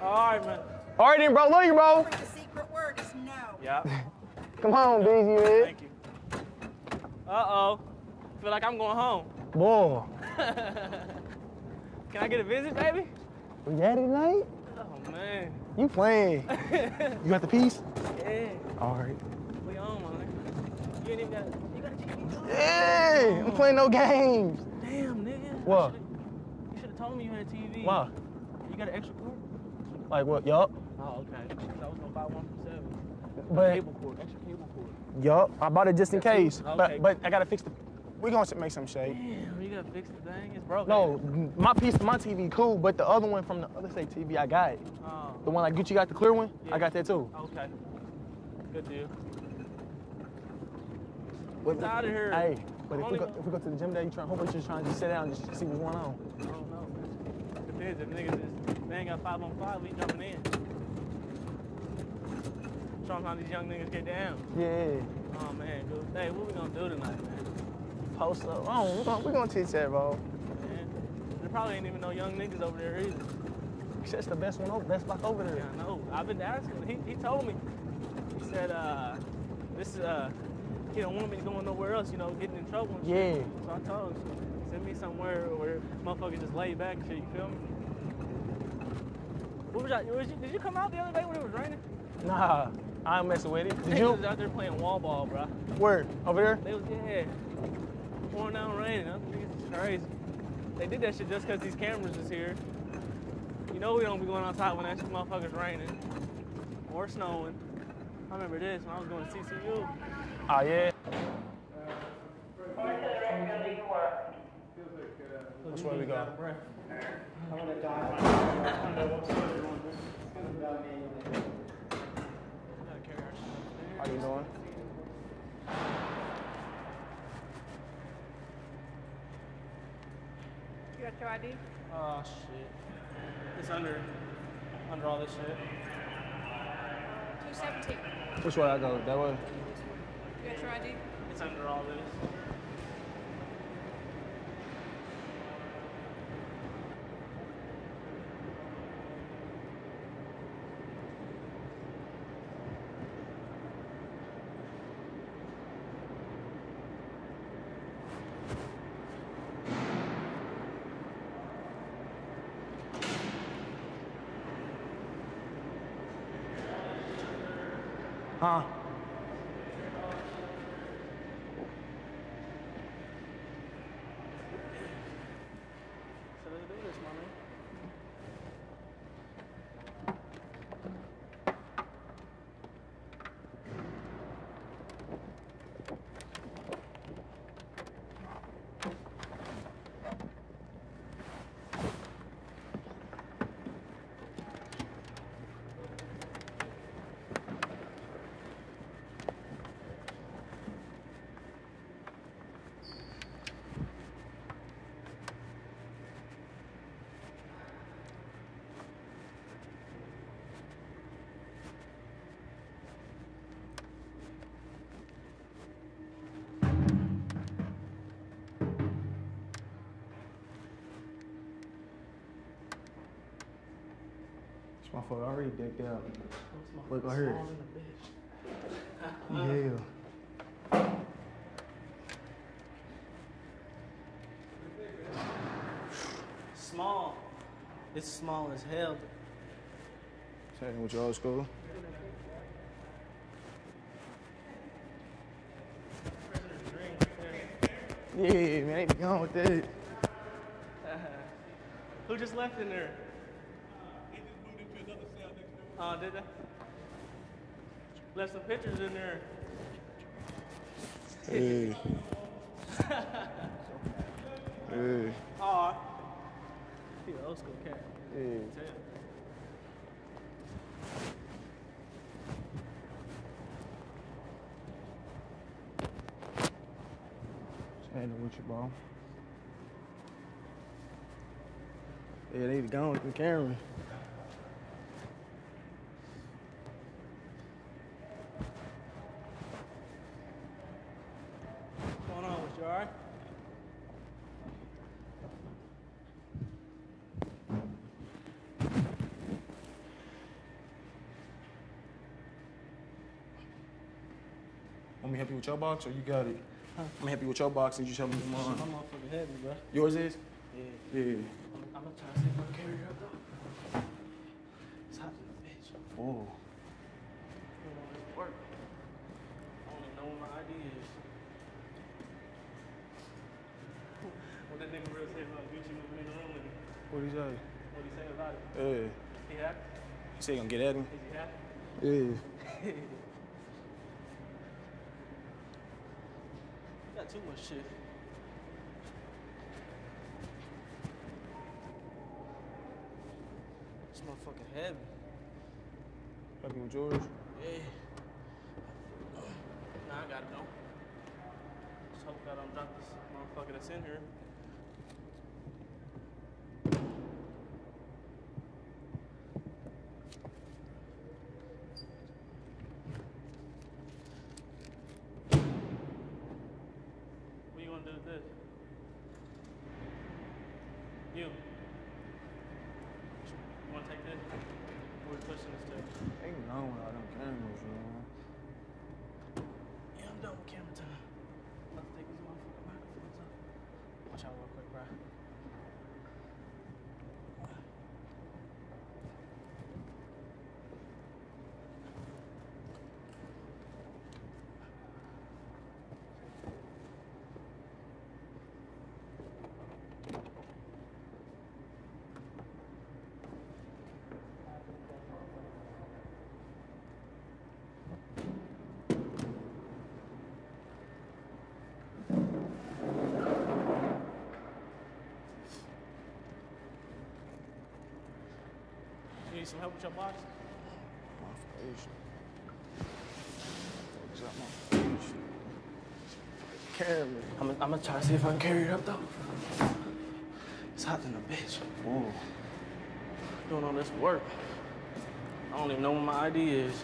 All right, man. All right then, bro. Love you, bro. The secret word is no. Yeah. Come on, BZ, man. Thank you. Uh-oh. Feel like I'm going home. Boy, Can I get a visit, baby? we got it tonight? Oh, man. You playing. you got the piece? Yeah. All right. We on, nigga. You ain't even got, you got a TV? Hey, I'm playing no games. Damn, nigga. What? You should have told me you had a TV. Why? You got an extra cord? Like what? Yup. Oh, okay. I was gonna buy one from seven. But- cable cord, extra cable cord. Yup. I bought it just in case. Okay. But but I gotta fix the. We gonna make some shade. Damn, you gotta fix the thing. It's broken. No, my piece of my TV cool, but the other one from the other state TV I got. Oh. The one like Gucci got the clear one. I got that too. Okay. Good deal. Get out of here. Hey, but if we, go, if we go to the gym today, you trying, hopefully just trying to just sit down and just see what's going on. I don't know. man. Depends if niggas they ain't got five on five, we jumping in. How these young niggas get down. Yeah. Oh man, good. Hey, what we gonna do tonight, man? Post up. Oh, we're gonna, we gonna teach that, bro. Man, there probably ain't even no young niggas over there either. That's the best one over, best block over there. Yeah, I know. I've been asking. He, he told me. He said, uh, this is, uh, he don't want me going nowhere else, you know, getting in trouble and shit. Yeah. So I told him, send me somewhere where motherfuckers just lay back and shit, you feel me? What was that? Was you, did you come out the other day when it was raining? Nah, I ain't messing with it. Did Niggas you? was out there playing wall ball, bro. Where? Over there? They was, yeah, pouring down raining. Them niggas is crazy. They did that shit just because these cameras is here. You know we don't be going outside when that shit motherfucker's raining or snowing. I remember this when I was going to CCU. Oh ah, yeah. Which way we go? I'm gonna die. How you doing? You your ID? Oh shit. It's under under all this shit. 217. Which way I go? That way? You got your ID? It's under all this. Huh? So let's do this, my man. This motherfucker already decked out. Look right here. Yeah. Small. It's small as hell. Same with your old school. Yeah, man, ain't going with that. Who just left in there? Oh, did they? Left some pictures in there. Hey. Hey. Aw. He an old school cat. Yeah. Tell. you, bro. Yeah, they gone with the camera. What's going on with you, all right? Want me to help you with your box or you got it? I'm gonna help you with your box and you help me with My motherfucker heavy, bro. Yours is? Yeah. Yeah. I'm, I'm gonna try to I can up though. It's hot in the bitch. Oh. You know, it's work. I don't even know what my ID is. What that nigga real say about Gucci moving in the room with me? What'd he say? What'd he say about it? Yeah. He happy? You say you gonna get at him? Is he happy? Yeah. Got too much shit. This motherfucking heavy. You with yours? Yeah. Nah, I gotta go. Just hope I don't drop this motherfucker that's in here. What you gonna do with this? You. You wanna take this? We're pushing this to. Ain't known all them cameras, man. Yeah, I'm done with camera time. I'm about to take these motherfucking microphones up. Watch out real quick, bro. You need some help with your box? My face. Focus out my face. I'm, I'm gonna try to see if I can carry it up though. It's hot than a bitch. Ooh. Doing all this work. I don't even know what my ID is.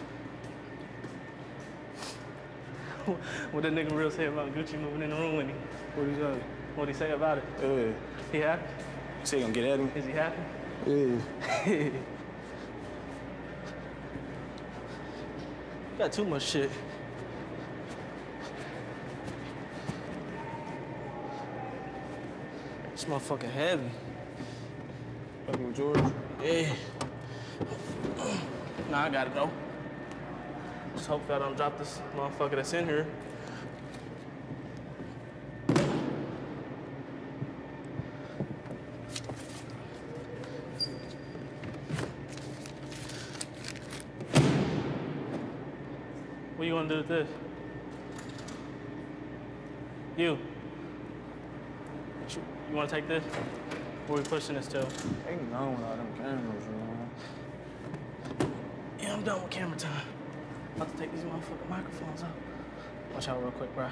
what that nigga real say about Gucci moving in the room with him? What'd he say? What'd he say about it? Yeah. He happy? Say you gonna get at him? Is he happy? Yeah. Got too much shit. This motherfucker heavy. With yours? Yeah. Nah, I gotta go. Just hope that I don't drop this motherfucker that's in here. Do this? You. You- You wanna take this? Where we pushing this to? Ain't known all them cameras. Yeah, I'm done with camera time. About to take these motherfucking microphones out. Watch out real quick, bro.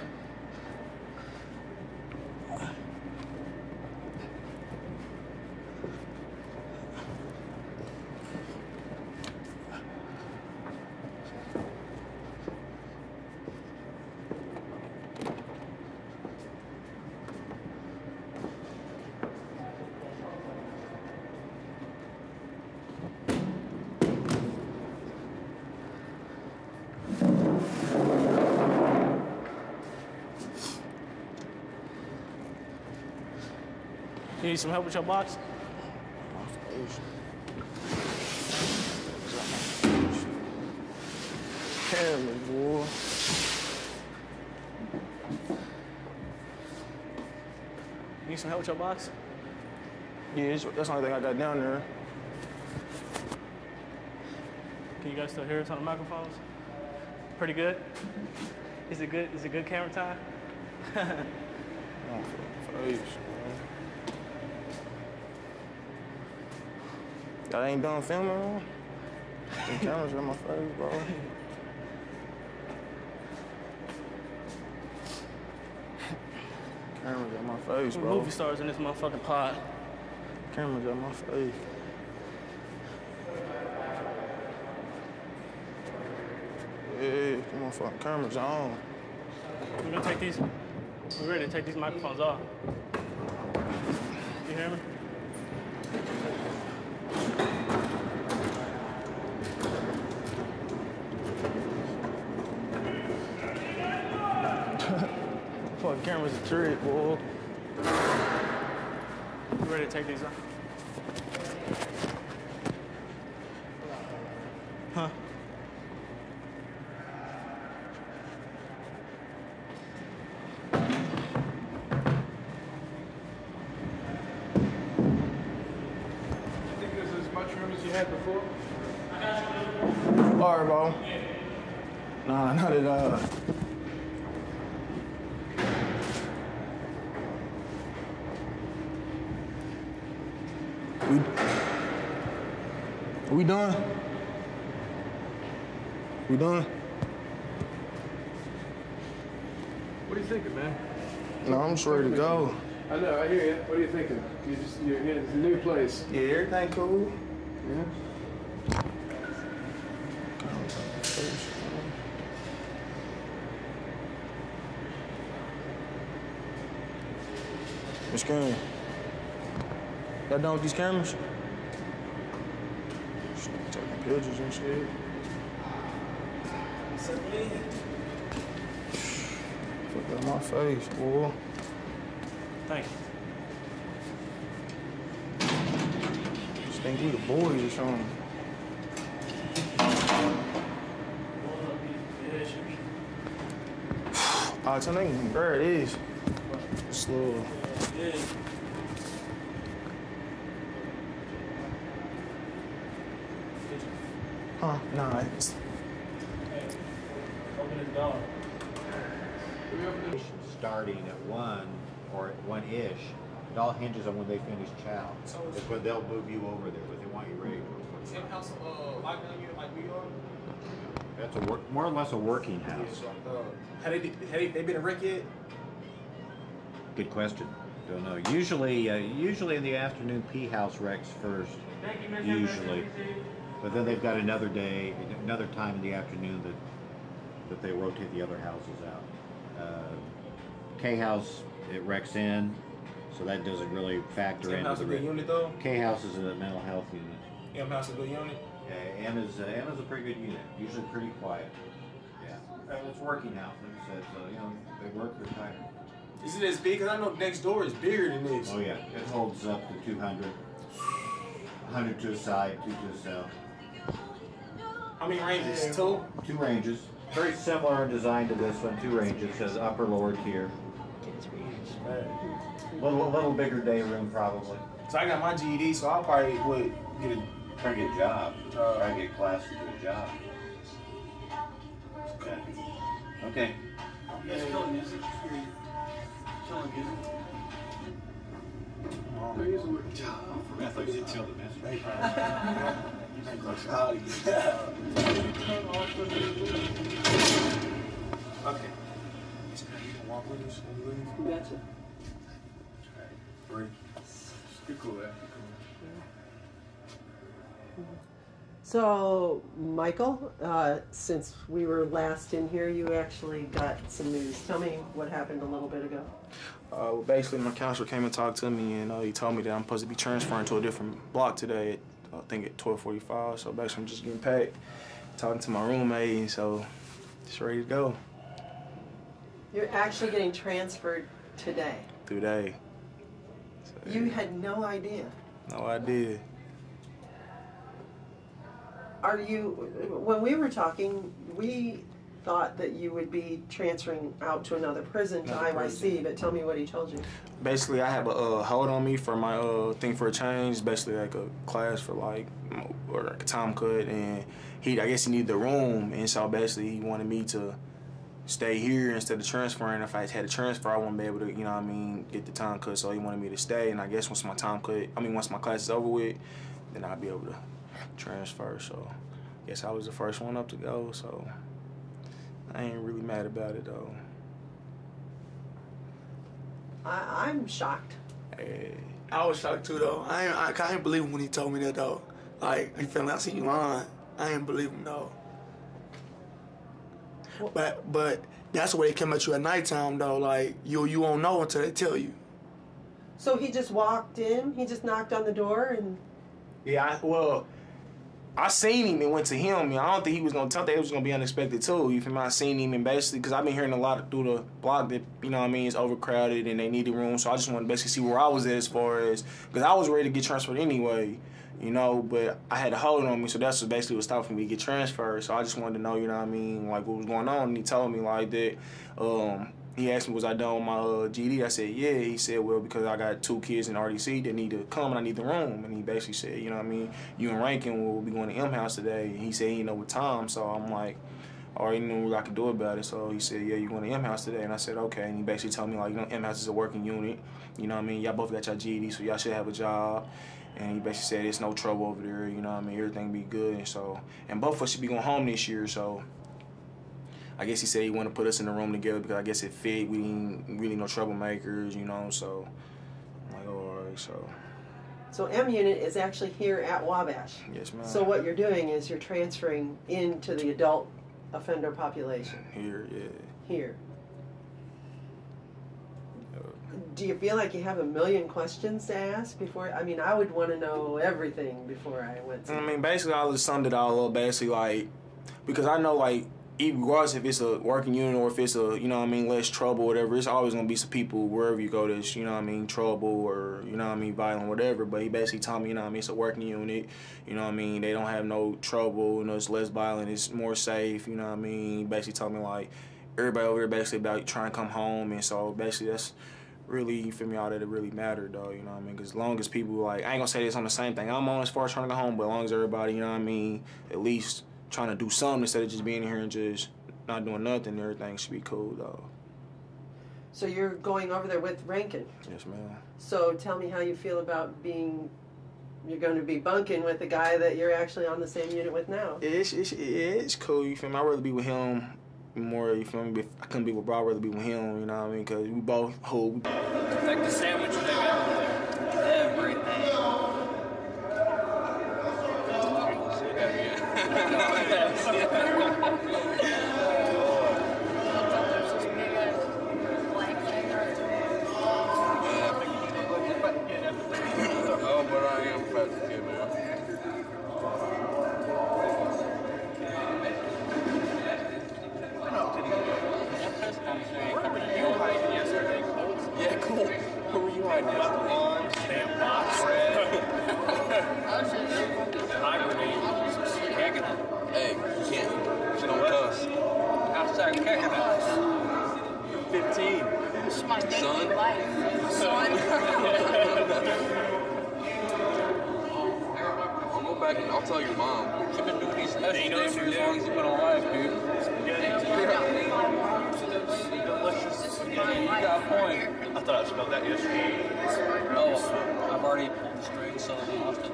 Need some help with your box? Camera, boy. You need some help with your box? Yeah, that's the only thing I got down there. Can you guys still hear us on the microphones? Pretty good? Is it good? Is it good camera time? My face, man. Y'all ain't done filming? Them cameras in my face, bro. Cameras on my face, bro. movie stars in this motherfucking pod. Cameras on my face. Yeah, come on, fucking cameras on. We're gonna take these. We're ready to take these microphones off. You hear me? Fucking cameras a trick, boy. You ready to take these off? Huh? I think there's as much room as you had before. All right, bro. Nah, not at all. Done? We done? What are you thinking, man? No, I'm just ready to go. I know, I hear you. What are you thinking? You just, you're here, it's a new place. Yeah, everything cool. Yeah. Miss Karen. Y'all done with these cameras? Pictures and shit. Fuck out my face, boy. Thank you. Just think we the boys or something. Oh, tell them, there it is. Slow. Huh? Nah, it's Open this door. starting at one or at one-ish, it all hinges on when they finish chow. It's when they'll move you over there, when they want you ready. Same house, uh, five million like we are. That's a work, more or less a working house. Have they, have they, they been a rec yet? Good question. Don't know. Usually, uh, usually in the afternoon, P house recs first. Usually, but then they've got another day, another time in the afternoon that that they rotate the other houses out. Uh, K house it recs in, so that doesn't really factor in. into house the. a good unit, though? K house is a mental health unit. M house is a good unit. Yeah, M is uh, M is a pretty good unit. Usually pretty quiet. Yeah, and it's working out. Like I said, so you know they work their time. Is it as big? Cause I know next door is bigger than this. Oh yeah, it holds up to 200. 100 to a side, two to a south. How many ranges? Two? Two ranges. Very similar in design to this one. Two ranges. Says upper lower tier. Little little bigger day room probably. So I got my GED, so I'll probably would get a Try to get a job. Uh, Try to get class to do a job. Okay. Okay. I thought you said tell the message. Okay. Walk with us when leave. Gotcha. Three. Cool, man. So, Michael, uh, since we were last in here, you actually got some news. Tell me what happened a little bit ago. Uh, well, basically, my counselor came and talked to me, and uh, he told me that I'm supposed to be transferring to a different block today. At, I think at 12:45. So basically, I'm just getting packed, talking to my roommate, and so just ready to go You're actually getting transferred today. today. You had no idea. No idea. Are you, when we were talking, we thought that you would be transferring out to another prison, to Another IYC, prison. but tell me what he told you. Basically, I have a uh, hold on me for my uh, thing for a change. Basically, like a class for like or like a time cut, and he I guess he needed the room, and so basically he wanted me to stay here instead of transferring. If I had to transfer, I wouldn't be able to, you know what I mean, get the time cut. So he wanted me to stay, and I guess once my time cut, I mean once my class is over with, then I'll be able to transfer. So I guess I was the first one up to go. So I ain't really mad about it though. I, I'm shocked. Hey. I was shocked too though. I ain't, I can't believe him when he told me that though. Like, you feel me? I see you lying. I ain't believe him though. But but that's the way they come at you at nighttime though. Like you you won't know until they tell you. So he just walked in. He just knocked on the door and. Yeah, I, well, I seen him and went to him. And I don't think he was gonna tell that it was gonna be unexpected too. You feel me? I seen him and basically because I've been hearing a lot through the block that you know what I mean it's overcrowded and they needed room. So I just wanted to basically see where I was at as far as because I was ready to get transferred anyway. You know, but I had a hold on me, so that's basically what stopped me to get transferred. So I just wanted to know, you know what I mean, like what was going on. And he told me like that. Um, he asked me, was I done with my uh, GD? I said, yeah. He said, well, because I got two kids in RDC that need to come and I need the room. And he basically said, you know what I mean, you and Rankin will be going to M House today. And he said he know what time. So I'm like, I already knew what I could do about it. So he said, yeah, you're going to M House today? And I said, okay. And he basically told me, like, you know, M House is a working unit. You know what I mean? Y'all both got your GD, so y'all should have a job. And he basically said, it's no trouble over there. You know what I mean? Everything be good. And so, and both of us should be going home this year. So I guess he said he wanted to put us in the room together because I guess it fit. We didn't really no troublemakers, you know. So I'm like, oh, all right, so So M unit is actually here at Wabash. yes, ma'am. So what you're doing is you're transferring into the adult offender population here, yeah. here. Do you feel like you have a million questions to ask before? I mean, I would want to know everything before I went. To I mean, basically, I just summed it all up. Basically, like because I know, like, even regardless if it's a working unit or if it's a, you know, I mean, less trouble, whatever. It's always gonna be some people wherever you go that's, you know, what I mean, trouble or you know, what I mean, violent, whatever. But he basically told me, you know, what I mean, it's a working unit. You know, what I mean, they don't have no trouble. You know, it's less violent. It's more safe. You know, what I mean. He basically told me like everybody over there basically about trying to come home, and so basically that's really you feel me all that it really mattered though you know what I mean because as long as people like I ain't gonna say this on the same thing I'm on as far as trying to go home but as long as everybody you know what I mean at least trying to do something instead of just being here and just not doing nothing everything should be cool though So you're going over there with Rankin. yes ma'am So tell me how you feel about being. You're going to be bunking with the guy that you're actually on the same unit with now. it's it's it's cool you feel me I'd rather be with him more you feel me if I couldn't be with bro I'd rather be with him you know what I mean because we both hold. Like the sandwich they everything. yeah. Point. I thought I spelled that yesterday. Oh, I've already pulled the string, so I'll have to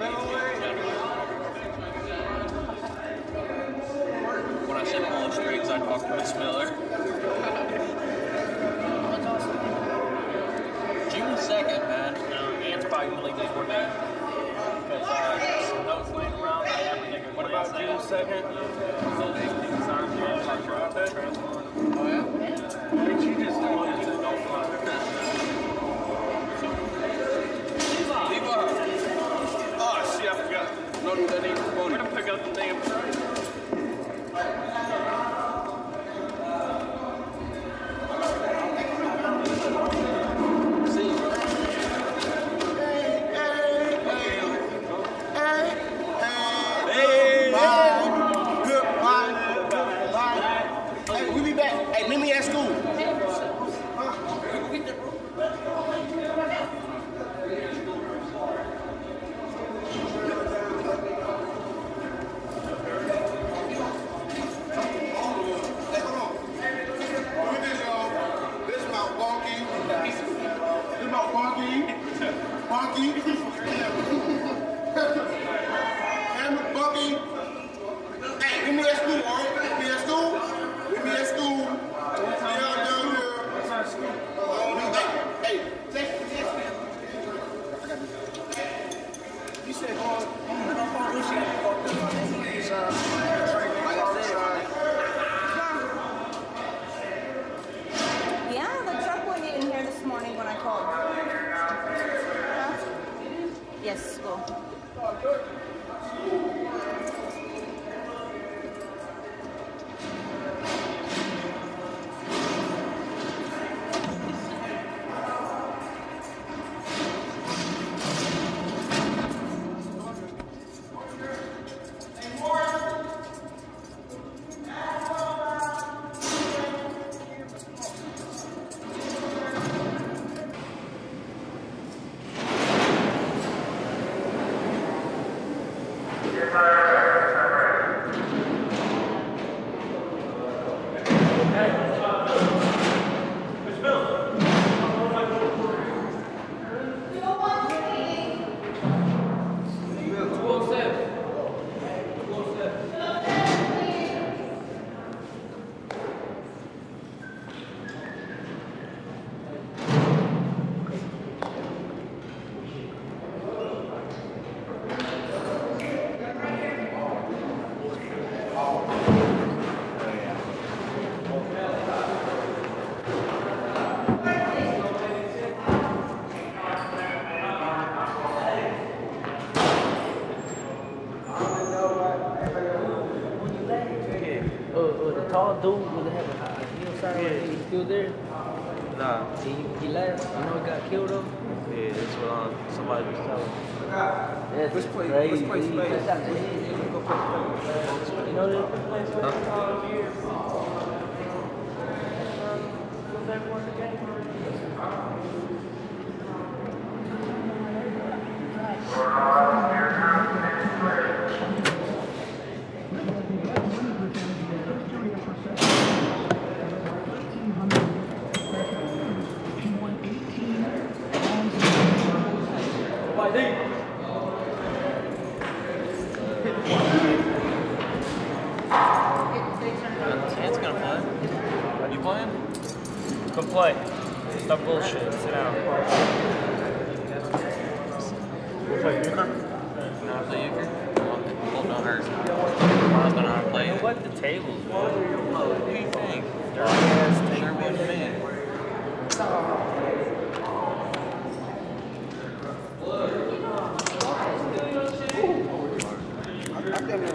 When I said pull the strings, I talked to Miss Miller. June 2nd, man. Ian's probably going to leave before that. Because uh, there's laying around. I haven't What about June 2nd? Oh, yeah? Did you just tell him to don't fly? Oh, shit, I forgot. No, dude, that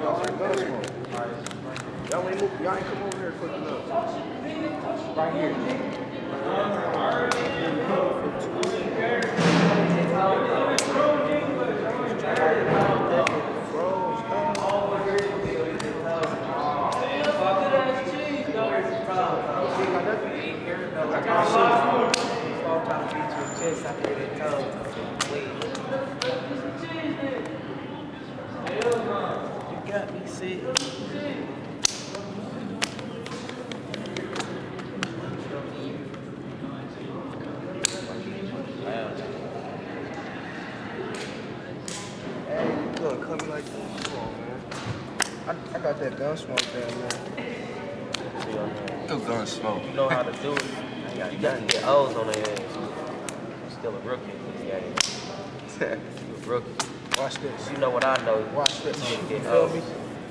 Y'all ain't move, y'all ain't come over here quick enough. Right here. Got me sitting. Hey, look, cover like this. I got that gun smoke down there. Still gun smoke. You know how to do it. You got to get O's on their ass. Still a rookie in this game. You're a rookie. Watch this. You know what I know. Watch this. You get You feel me?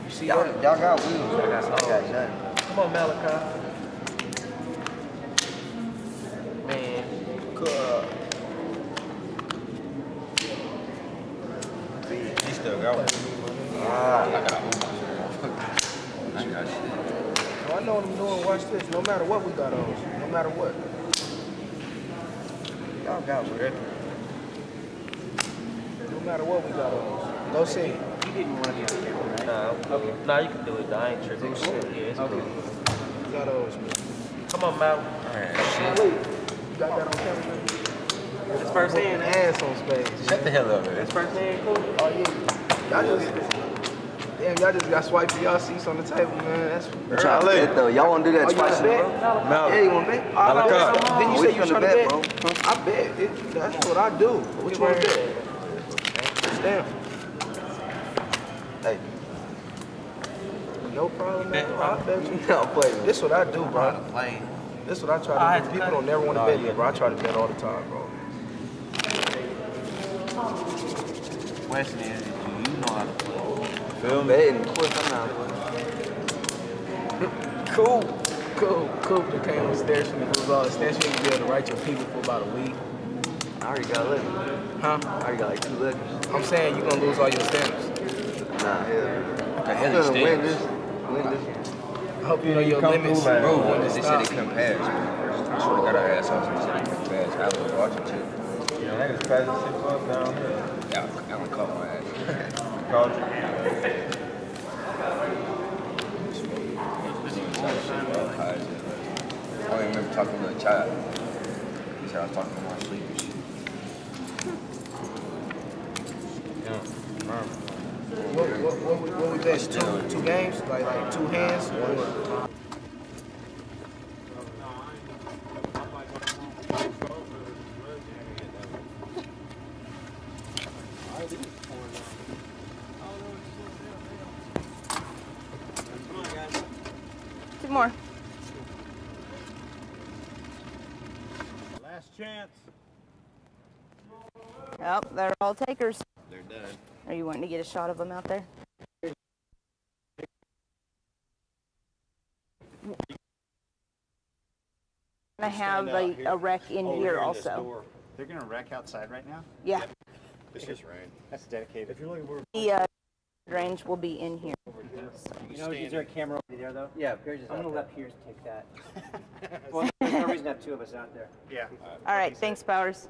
You see Y'all- y'all got wheels. I got, I got nothing. Come on, Malachi. Man. He still got one. Ah. I got one. I got shit. Oh, I know what I'm doing. Watch this. No matter what we got on. No matter what. Y'all got whatever. No matter what we got on. Go see. You didn't want to be on camera, right? Nah, okay. nah, you can do it. I ain't tripping. Think so? Yeah, it's Okay. cool. You got those, man. Come on, Mal. Wait. You got that on camera, man? It's first hand. Ass on space. Shut the hell up, man. It's first hand cool. Oh, yeah. Y'all just, damn, y'all just got swiped for y'all seats on the table, man. That's What y'all bet though? Y'all wanna do that oh, twice wanna in a row? No. Yeah, you wanna bet? Oh, no, Malachi. Then you We said you finna trying to bet, bet, bro. I bet. It, that's what I do. What you wanna bet? Damn. Hey. No problem, man. I bet you. No, play. This is what I do, bro. Play. This what I try to I do. People don't never want to bet yeah. me, bro. I try to bet all the time, bro. question is, do you know how to play? Film betting. Of course I'm not. Cool. Cool. Cool. That came upstairs from the football. Extension, you be able to write your people for about a week. I already got liquor. Huh? I already got like two liquors. I'm saying you're gonna lose all your stamps. Nah, hell. What the I'm hell gonna is win this. Win this. I hope you know your limits. through. Bro, Bro, when to they said stop. they couldn't pass. I swear to God, our ass off. They said they couldn't pass. I was watching too. Yeah, niggas passing shit fuck down here. Yeah, I only caught my ass. Called you. I don't even remember talking to a child. He said I was talking to my sleep and shit. What, what, that? Two, two games? Like, like two hands? Or- Two more. Last chance. Yep, they're all takers. They're done. Are you wanting to get a shot of them out there? Gonna have Stand out a, here. a rec in Oh, here in also. They're gonna rec outside right now? Yeah. It's just rain. That's dedicated. If you're looking for The uh, range will be in here. You know, is there a camera over there though? Yeah, Pierce is I'm gonna let Pierce take that. well, there's no reason to have two of us out there. Yeah. All right, thanks, Powers.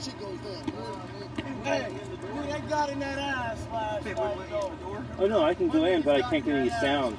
Shit goes down. Hey, they got in that ass last night, though. Oh no, I can go in, but I can't get any sound.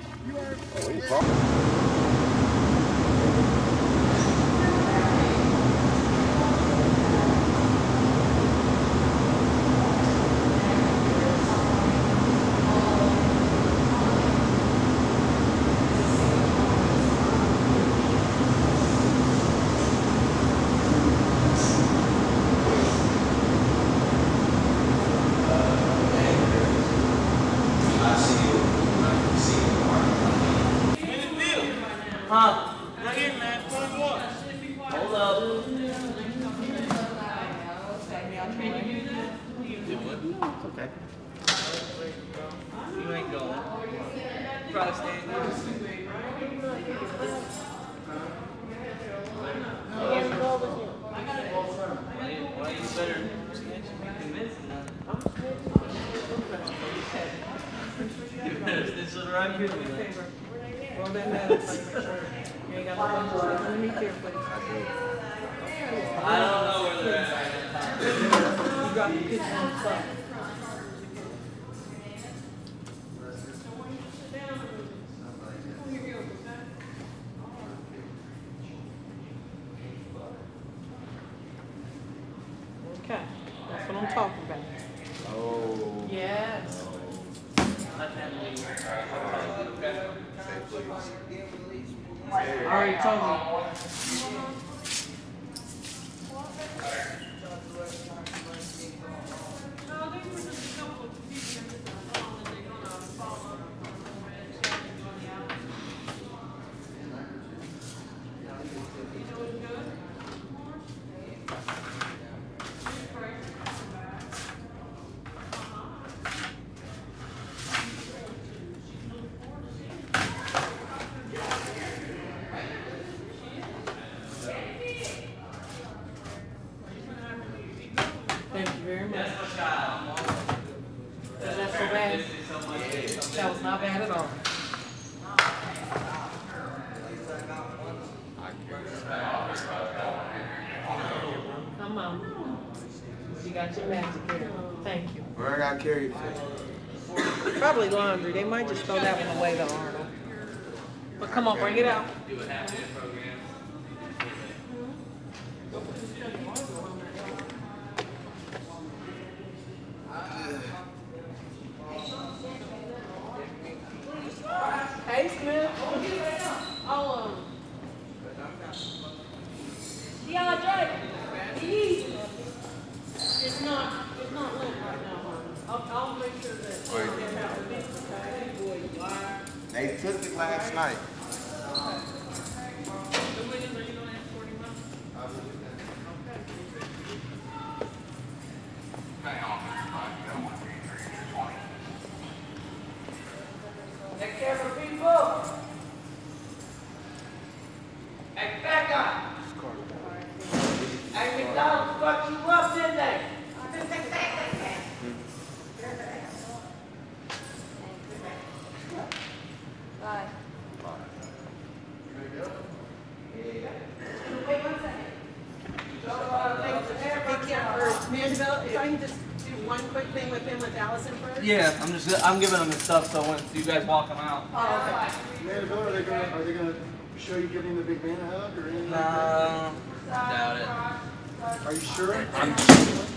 I'm I'm giving them the stuff so once you guys walk them out. Oh, Mandeville, are they gonna, are they gonna show you giving the big man a hug or anything? No, doubt it. Are you sure?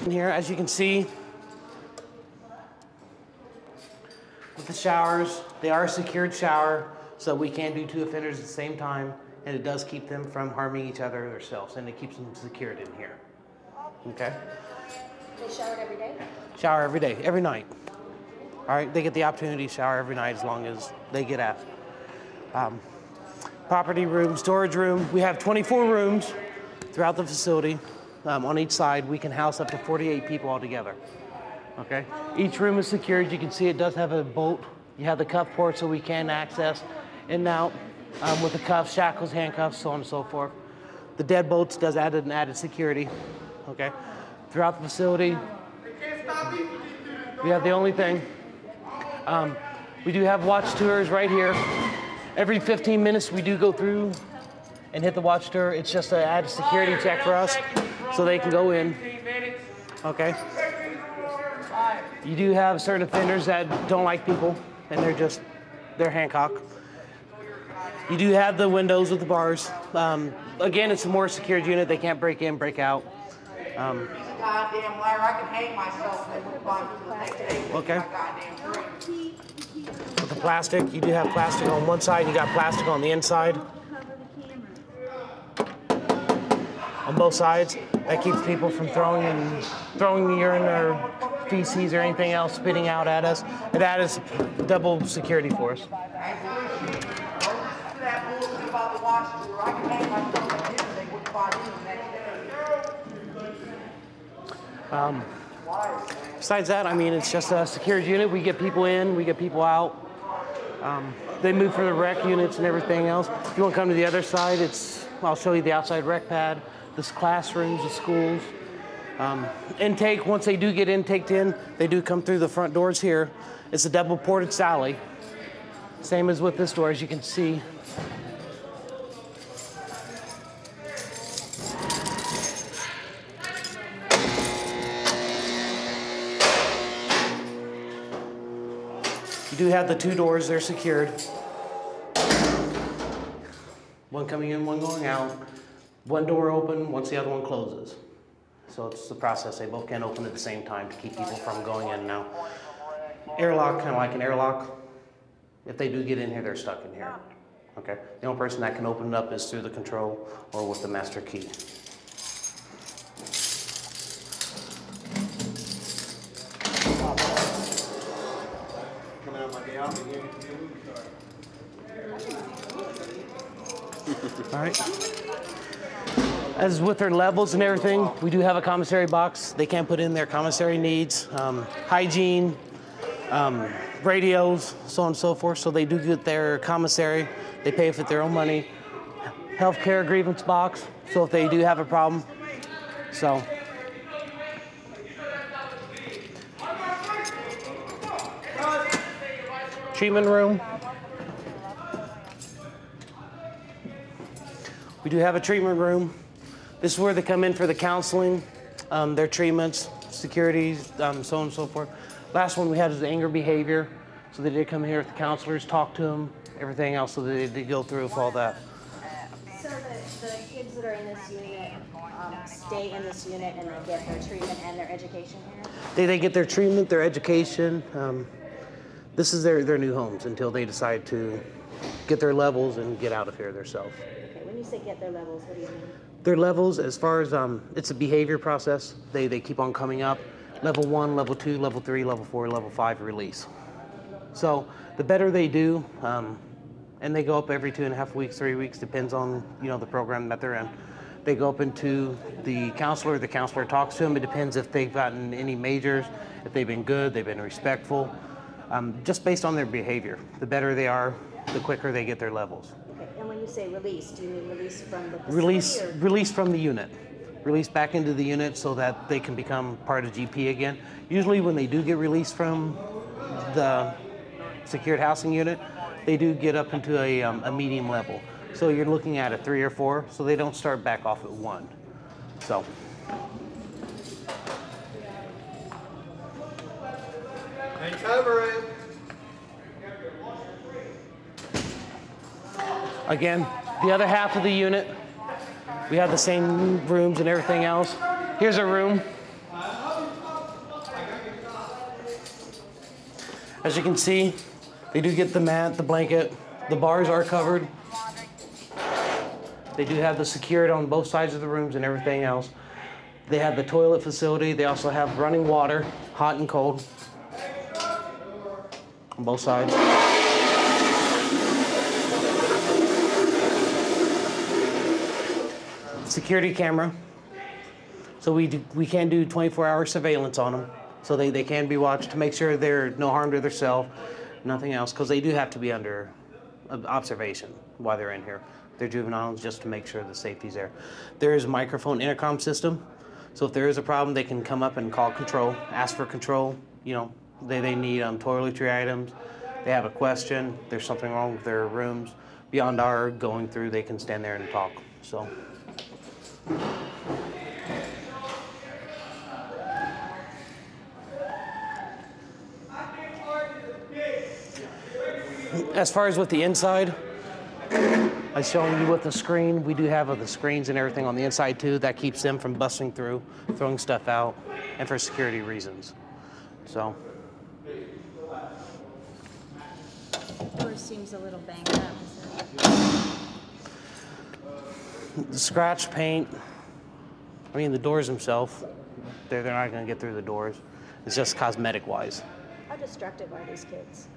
In here, as you can see, with the showers, they are a secured shower, so we can do two offenders at the same time, and it does keep them from harming each other or themselves, and it keeps them secured in here. Okay? They showered every day? Shower every day, every night. All right, they get the opportunity to shower every night as long as they get asked. Um, property room, storage room. We have 24 rooms throughout the facility. Um, on each side, we can house up to 48 people altogether. Okay. Each room is secured. You can see it does have a bolt. You have the cuff port so we can access in and out um, with the cuffs, shackles, handcuffs, so on and so forth. The deadbolts does add an added security. Okay. Throughout the facility, we have the only thing. Um, we do have watch tours right here. Every 15 minutes, we do go through and hit the watch tour. It's just an added security check for us so they can go in. Okay. You do have certain offenders that don't like people and they're just, they're Hancock. You do have the windows with the bars. Um, again, it's a more secured unit. They can't break in, break out. Um, Goddamn liar, I could hang myself and wouldn't find me the next day. Okay. With the plastic, you do have plastic on one side, you got plastic on the inside. On both sides, that keeps people from throwing in, throwing the urine or feces or anything else spitting out at us. It adds double security for us. That bullshit about the watch I could hang myself and they wouldn't find me the next day. Um, besides that, I mean, it's just a secured unit. We get people in, we get people out. Um, they move for the rec units and everything else. If you want to come to the other side, it's I'll show you the outside rec pad, the classrooms, the schools. Um, intake, once they do get intaked in, they do come through the front doors here. It's a double ported sally. Same as with this door, as you can see. You do have the two doors, they're secured. One coming in, one going out. One door open, once the other one closes. So it's the process, they both can't open at the same time to keep people from going in now. Airlock, kind of like an airlock. If they do get in here, they're stuck in here. Okay, the only person that can open it up is through the control or with the master key. Coming out my day off again. All right. As with their levels and everything, we do have a commissary box. They can put in their commissary needs, um, hygiene, um, radios, so on and so forth. So they do get their commissary. They pay for their own money. Healthcare grievance box. So if they do have a problem, so treatment room. We do have a treatment room. This is where they come in for the counseling, um, their treatments, security, um, so on and so forth. Last one we had is anger behavior. So they did come here with the counselors, talk to them, everything else. So they did go through with all that. So the, the kids that are in this unit um, stay in this unit and they get their treatment and their education here? They, they get their treatment, their education. This is their, their new homes until they decide to get their levels and get out of here themselves. Okay, when you say get their levels, what do you mean? Their levels, as far as um, it's a behavior process, they, they keep on coming up. Level one, level two, level three, level four, level five, release. So the better they do, um, and they go up every two and a half weeks, three weeks, depends on you know the program that they're in. They go up into the counselor. The counselor talks to them. It depends if they've gotten any majors, if they've been good, they've been respectful, um, just based on their behavior. The better they are, the quicker they get their levels. Okay, and when you say release, do you mean release from the Release, or- release from the unit. Release back into the unit so that they can become part of GP again. Usually when they do get released from the secured housing unit, they do get up into a, um, a medium level. So you're looking at a three or four, so they don't start back off at one. So. And cover it. Again, the other half of the unit, we have the same rooms and everything else. Here's a room. As you can see, they do get the mat, the blanket. The bars are covered. They do have the secured on both sides of the rooms and everything else. They have the toilet facility. They also have running water, hot and cold, on both sides. security camera. So we do, we can do 24-hour surveillance on them. So they, they can be watched to make sure they're no harm to themselves, nothing else, because they do have to be under observation while they're in here. They're juveniles just to make sure the safety's there. There is microphone intercom system. So if there is a problem, they can come up and call control, ask for control. You know, they, they need um, toiletry items. They have a question. There's something wrong with their rooms. Beyond our going through, they can stand there and talk. So. As far as with the inside, I showing you with the screen. We do have uh, the screens and everything on the inside too. That keeps them from busting through, throwing stuff out, and for security reasons. So, Door seems a little banged up. The scratch paint. I mean, the doors themselves, they're, they're not going to get through the doors. It's just cosmetic wise. How destructive are these kids?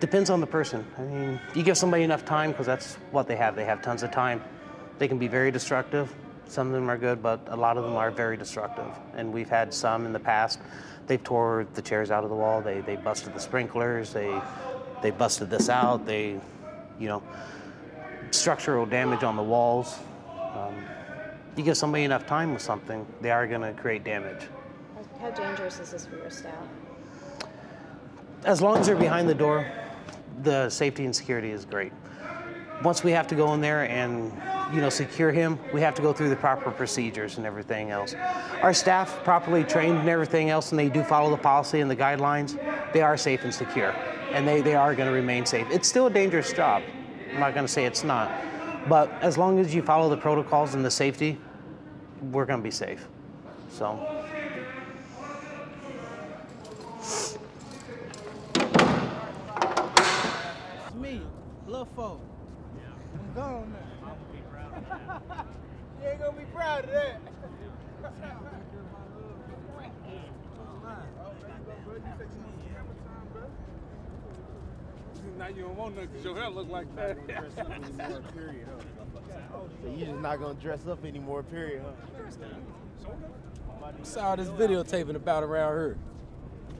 Depends on the person. I mean, you give somebody enough time because that's what they have. They have tons of time. They can be very destructive. Some of them are good, but a lot of them are very destructive. And we've had some in the past. They've tore the chairs out of the wall. They they busted the sprinklers. They they busted this out. They, you know, structural damage on the walls. Um, you give somebody enough time with something, they are going to create damage. How how dangerous is this for your staff? As long as they're behind the door, the safety and security is great. Once we have to go in there and you know secure him, we have to go through the proper procedures and everything else. Our staff properly trained and everything else, and they do follow the policy and the guidelines. They are safe and secure, and they, they are going to remain safe. It's still a dangerous job. I'm not going to say it's not, but as long as you follow the protocols and the safety, we're going to be safe. So. Me, Lil Fo. I'm gone now. you ain't gonna be proud of that. Now you don't want nothing 'cause your hair look like that. So you just not gonna dress up anymore, period, huh? What's all this videotaping about around here?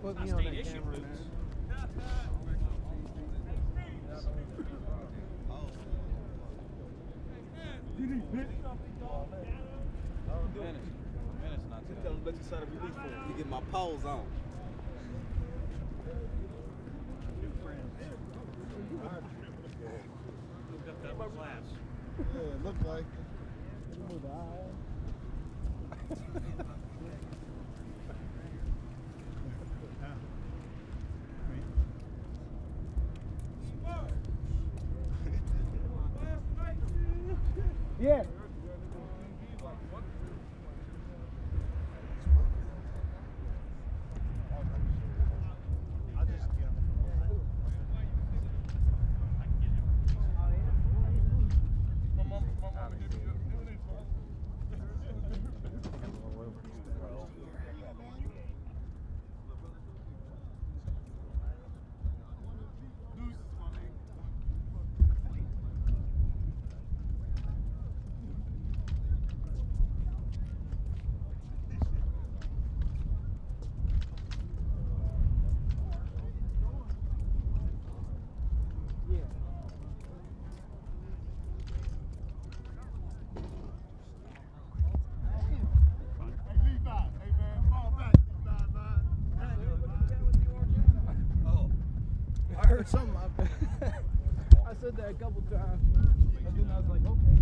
Put me on that camera, man. Let you sign a release form. You get my paws on. Yeah, it looked like. it. Move the eye. Yeah. I heard something. I, I said that a couple times. And then I was like, okay.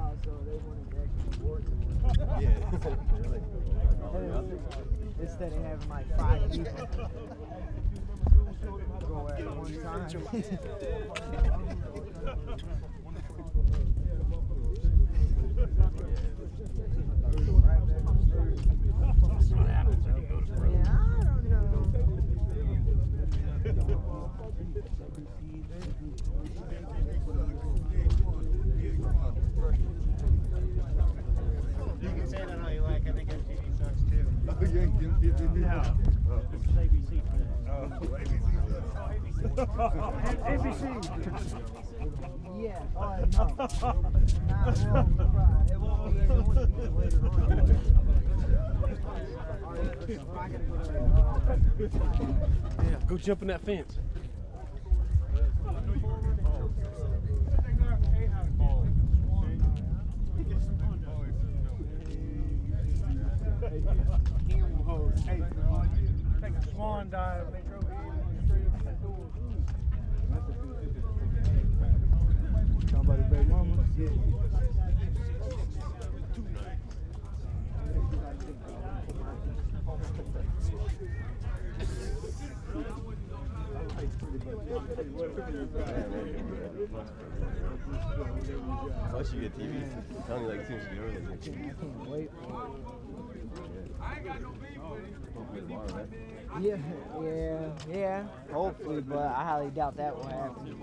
Oh, so they wanted to actually award the one. Instead of having like five people go at one time. You can say that all you like. I think MTV sucks too. Oh, you ain't getting it. No. It's ABC. Oh, ABC. Yeah. Go jump in that fence. Hey, take a swan dive. They drove in straight up that door. His baby mama? Yeah. Once you get TV, it's only like two years early. I can't wait. Right? Yeah, yeah, yeah. Hopefully, but I highly doubt that will happen.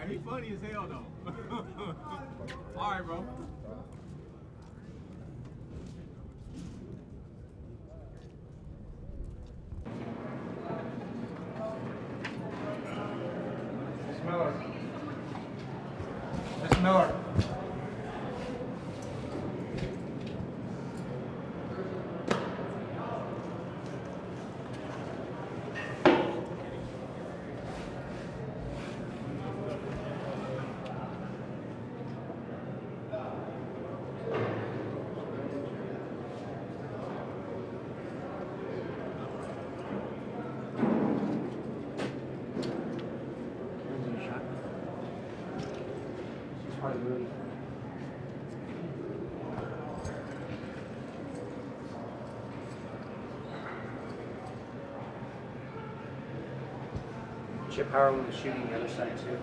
Alright, he funny as hell though. Alright, bro. Miss Miller. Miss Miller. Chip Howard was shooting the other side too.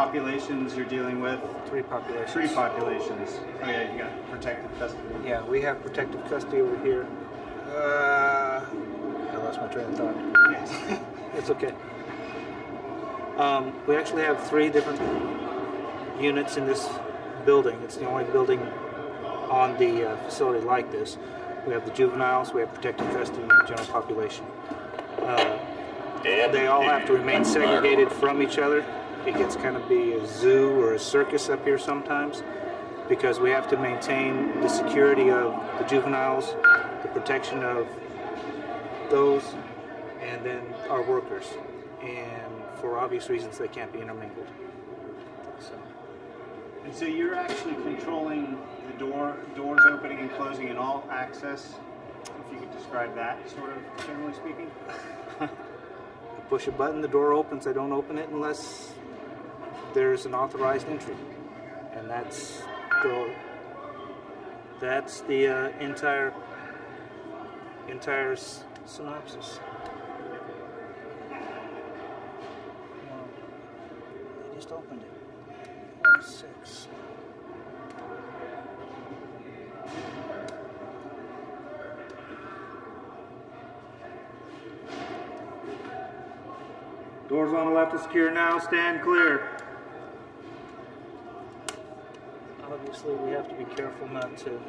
Populations you're dealing with? Three populations. Three populations. Oh yeah, you got protective custody. Yeah, we have protective custody over here. Uh, I lost my train of thought. it's okay. Um, we actually have three different units in this building. It's the only building on the uh, facility like this. We have the juveniles, we have protective custody, and the general population. Uh, they all have to remain segregated from each other it gets kind of be a zoo or a circus up here sometimes because we have to maintain the security of the juveniles, the protection of those, and then our workers. And for obvious reasons, they can't be intermingled. So. And so you're actually controlling the door, doors opening and closing and all access, if you could describe that, sort of, generally speaking? I push a button, the door opens. I don't open it unless there's an authorized entry, and that's the that's the uh, entire entire synopsis. I just opened it. Six. Doors on the left are secure now, stand clear. Obviously, we have to be careful not to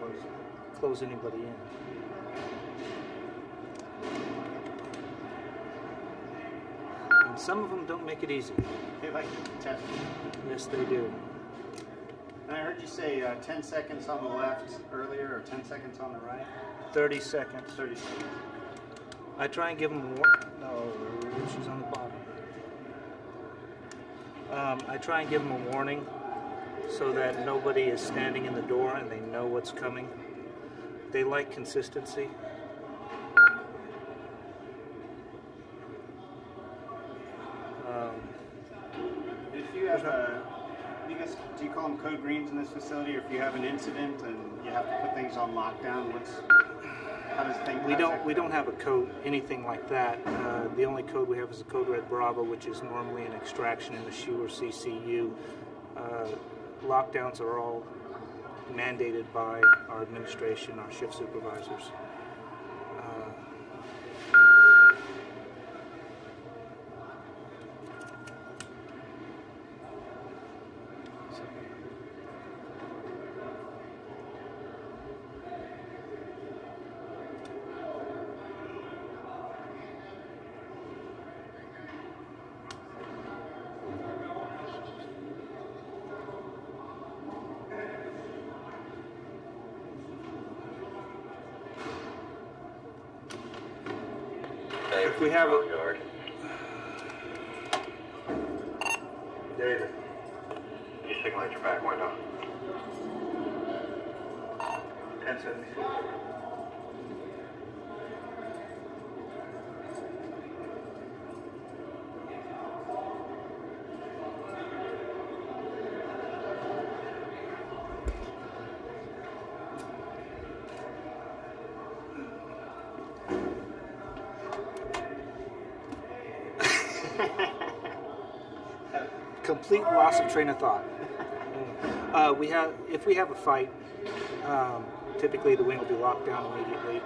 close, close anybody in. And some of them don't make it easy. They like to test. Yes, they do. And I heard you say uh, 10 seconds on the left earlier, or 10 seconds on the right? 30 seconds. 30 seconds. I try and give them more. No, she's on the bottom. Um, I try and give them a warning so that nobody is standing in the door and they know what's coming. They like consistency. Um, If you have a, you guys, do you call them code greens in this facility, or if you have an incident and you have to put things on lockdown, what's, how does things? we don't we don't have a code anything like that. Uh, the only code we have is a code red Bravo, which is normally an extraction in the SHU or CCU. Uh, lockdowns are all mandated by our administration, our shift supervisors. We have a David. You signal your back window. 1074. Complete loss of train of thought. Uh, we have, if we have a fight, um, typically the wing will be locked down immediately.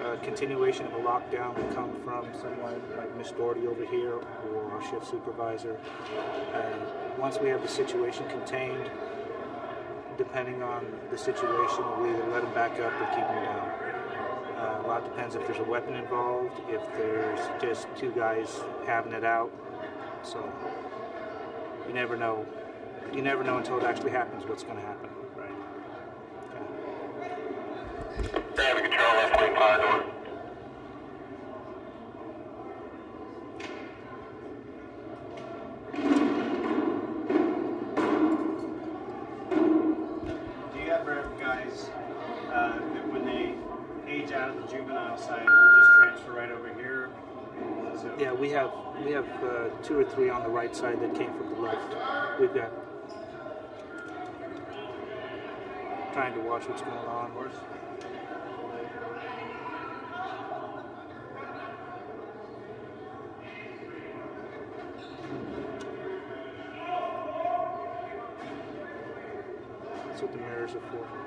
Uh, continuation of a lockdown will come from someone like Miss Doherty over here or our shift supervisor. Uh, once we have the situation contained, depending on the situation, we either let them back up or keep them down. Uh, a lot depends if there's a weapon involved, if there's just two guys having it out. So you never know. You never know until it actually happens what's going to happen. Right. Traffic control, left wing fire door. Do you ever have guys uh, that when they age out of the juvenile side, will just transfer right over here? So, Yeah, we have we have uh, two or three on the right side that came from the left. We've got trying to watch what's going on. That's what the mirrors are for.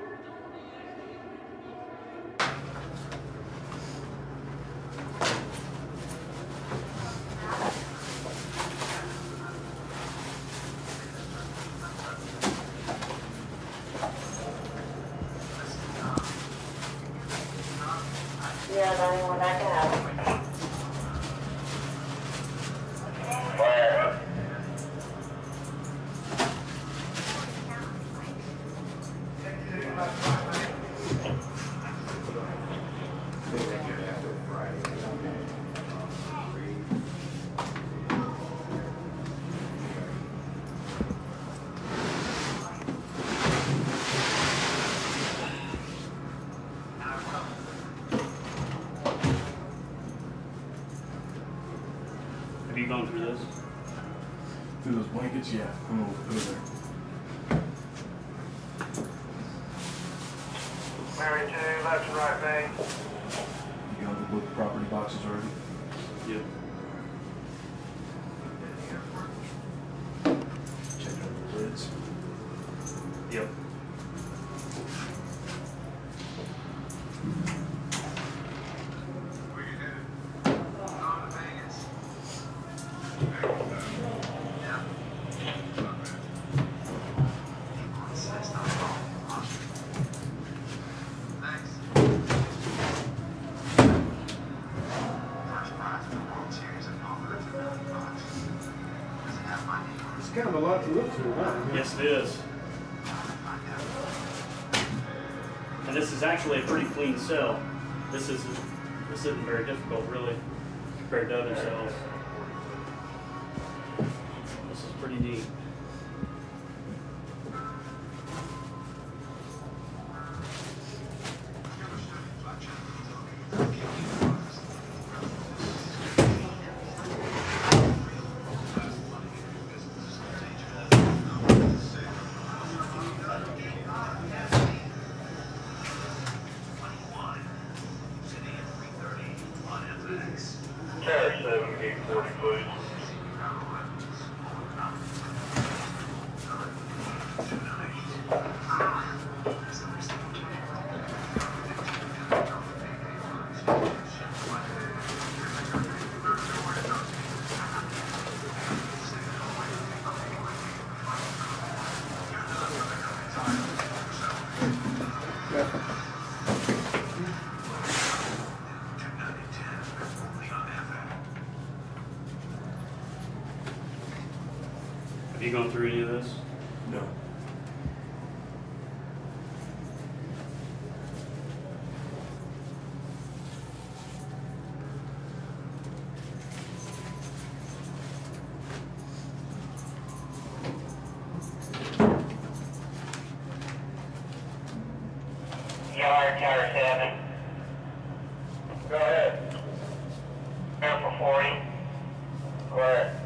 is actually a pretty clean cell. This isn't, this isn't very difficult, really, compared to other cells. hard, tower 7. Go ahead. Air for 40. Go ahead.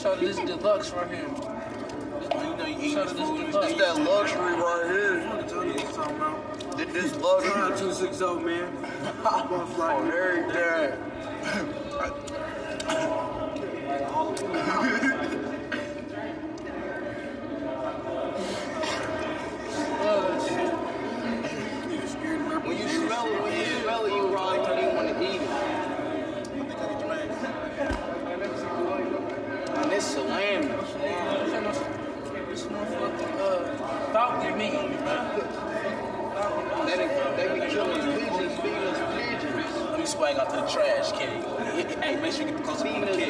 show this deluxe right here. wish you could call some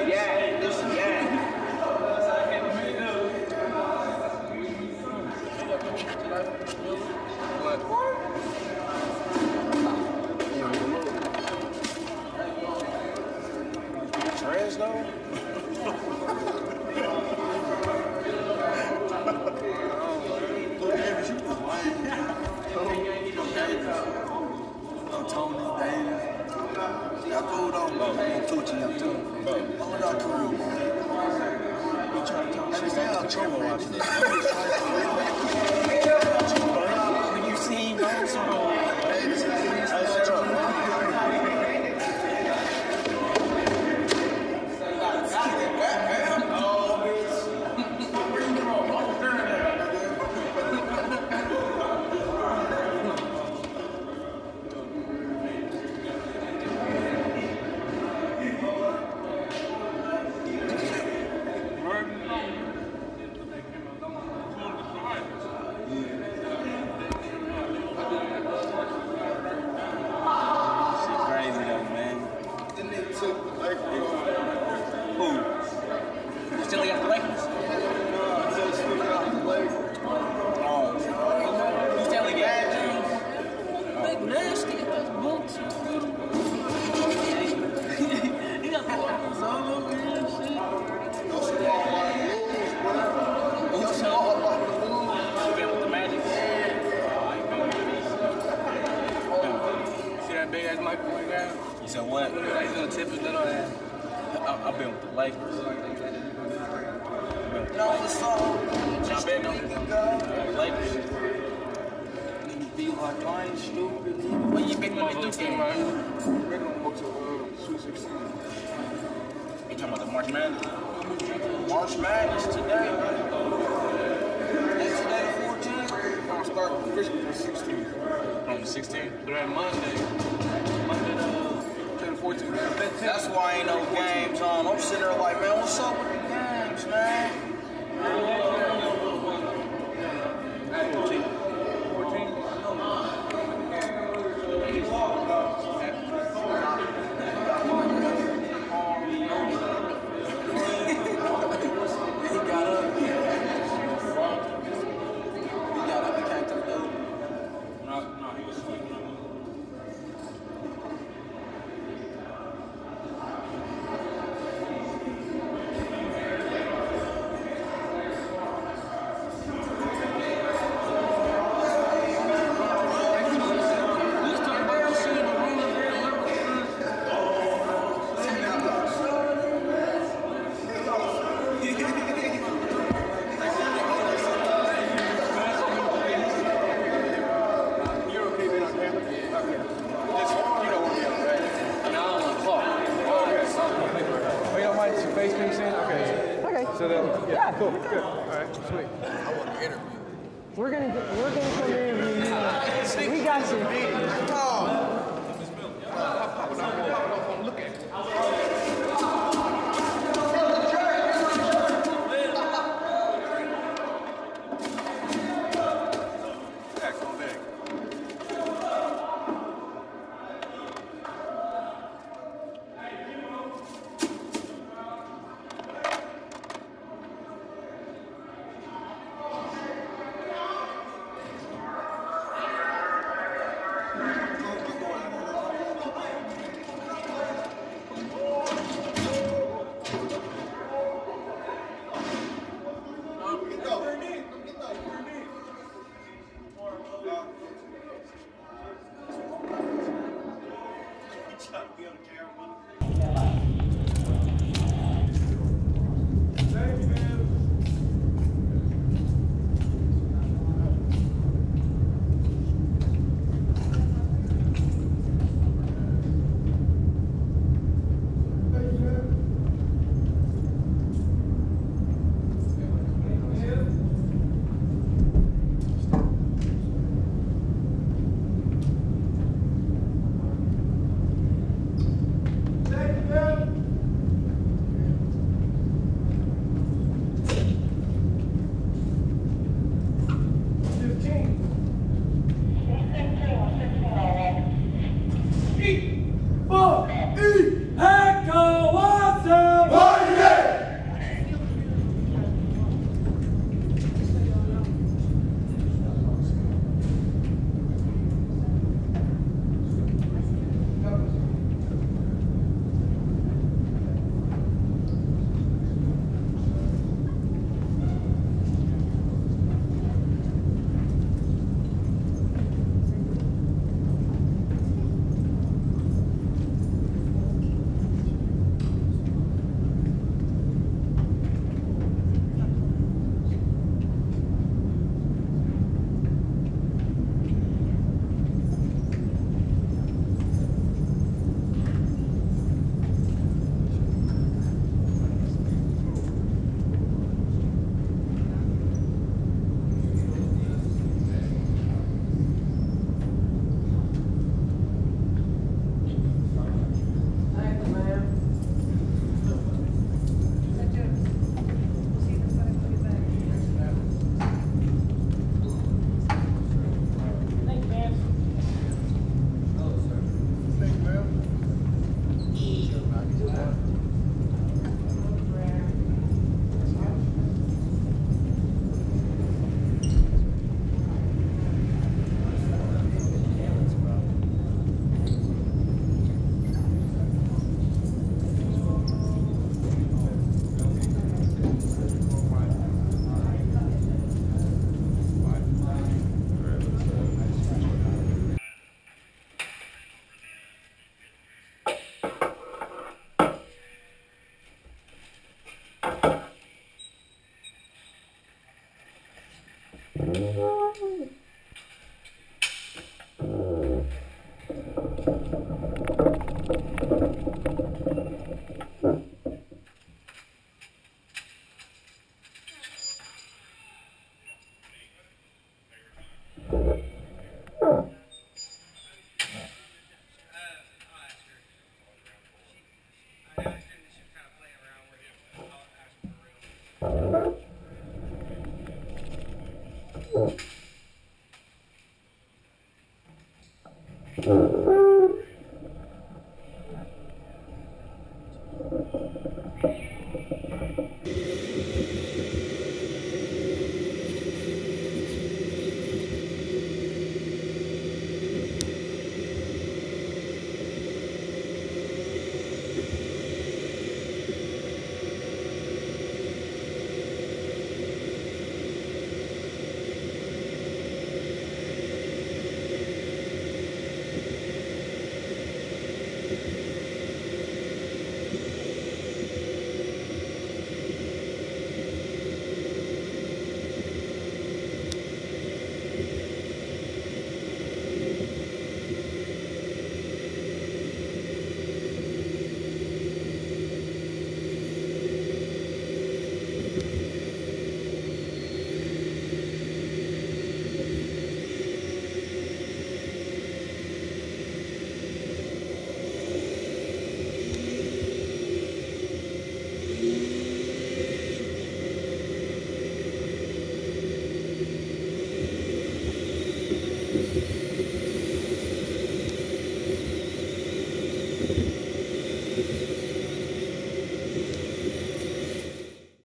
こう。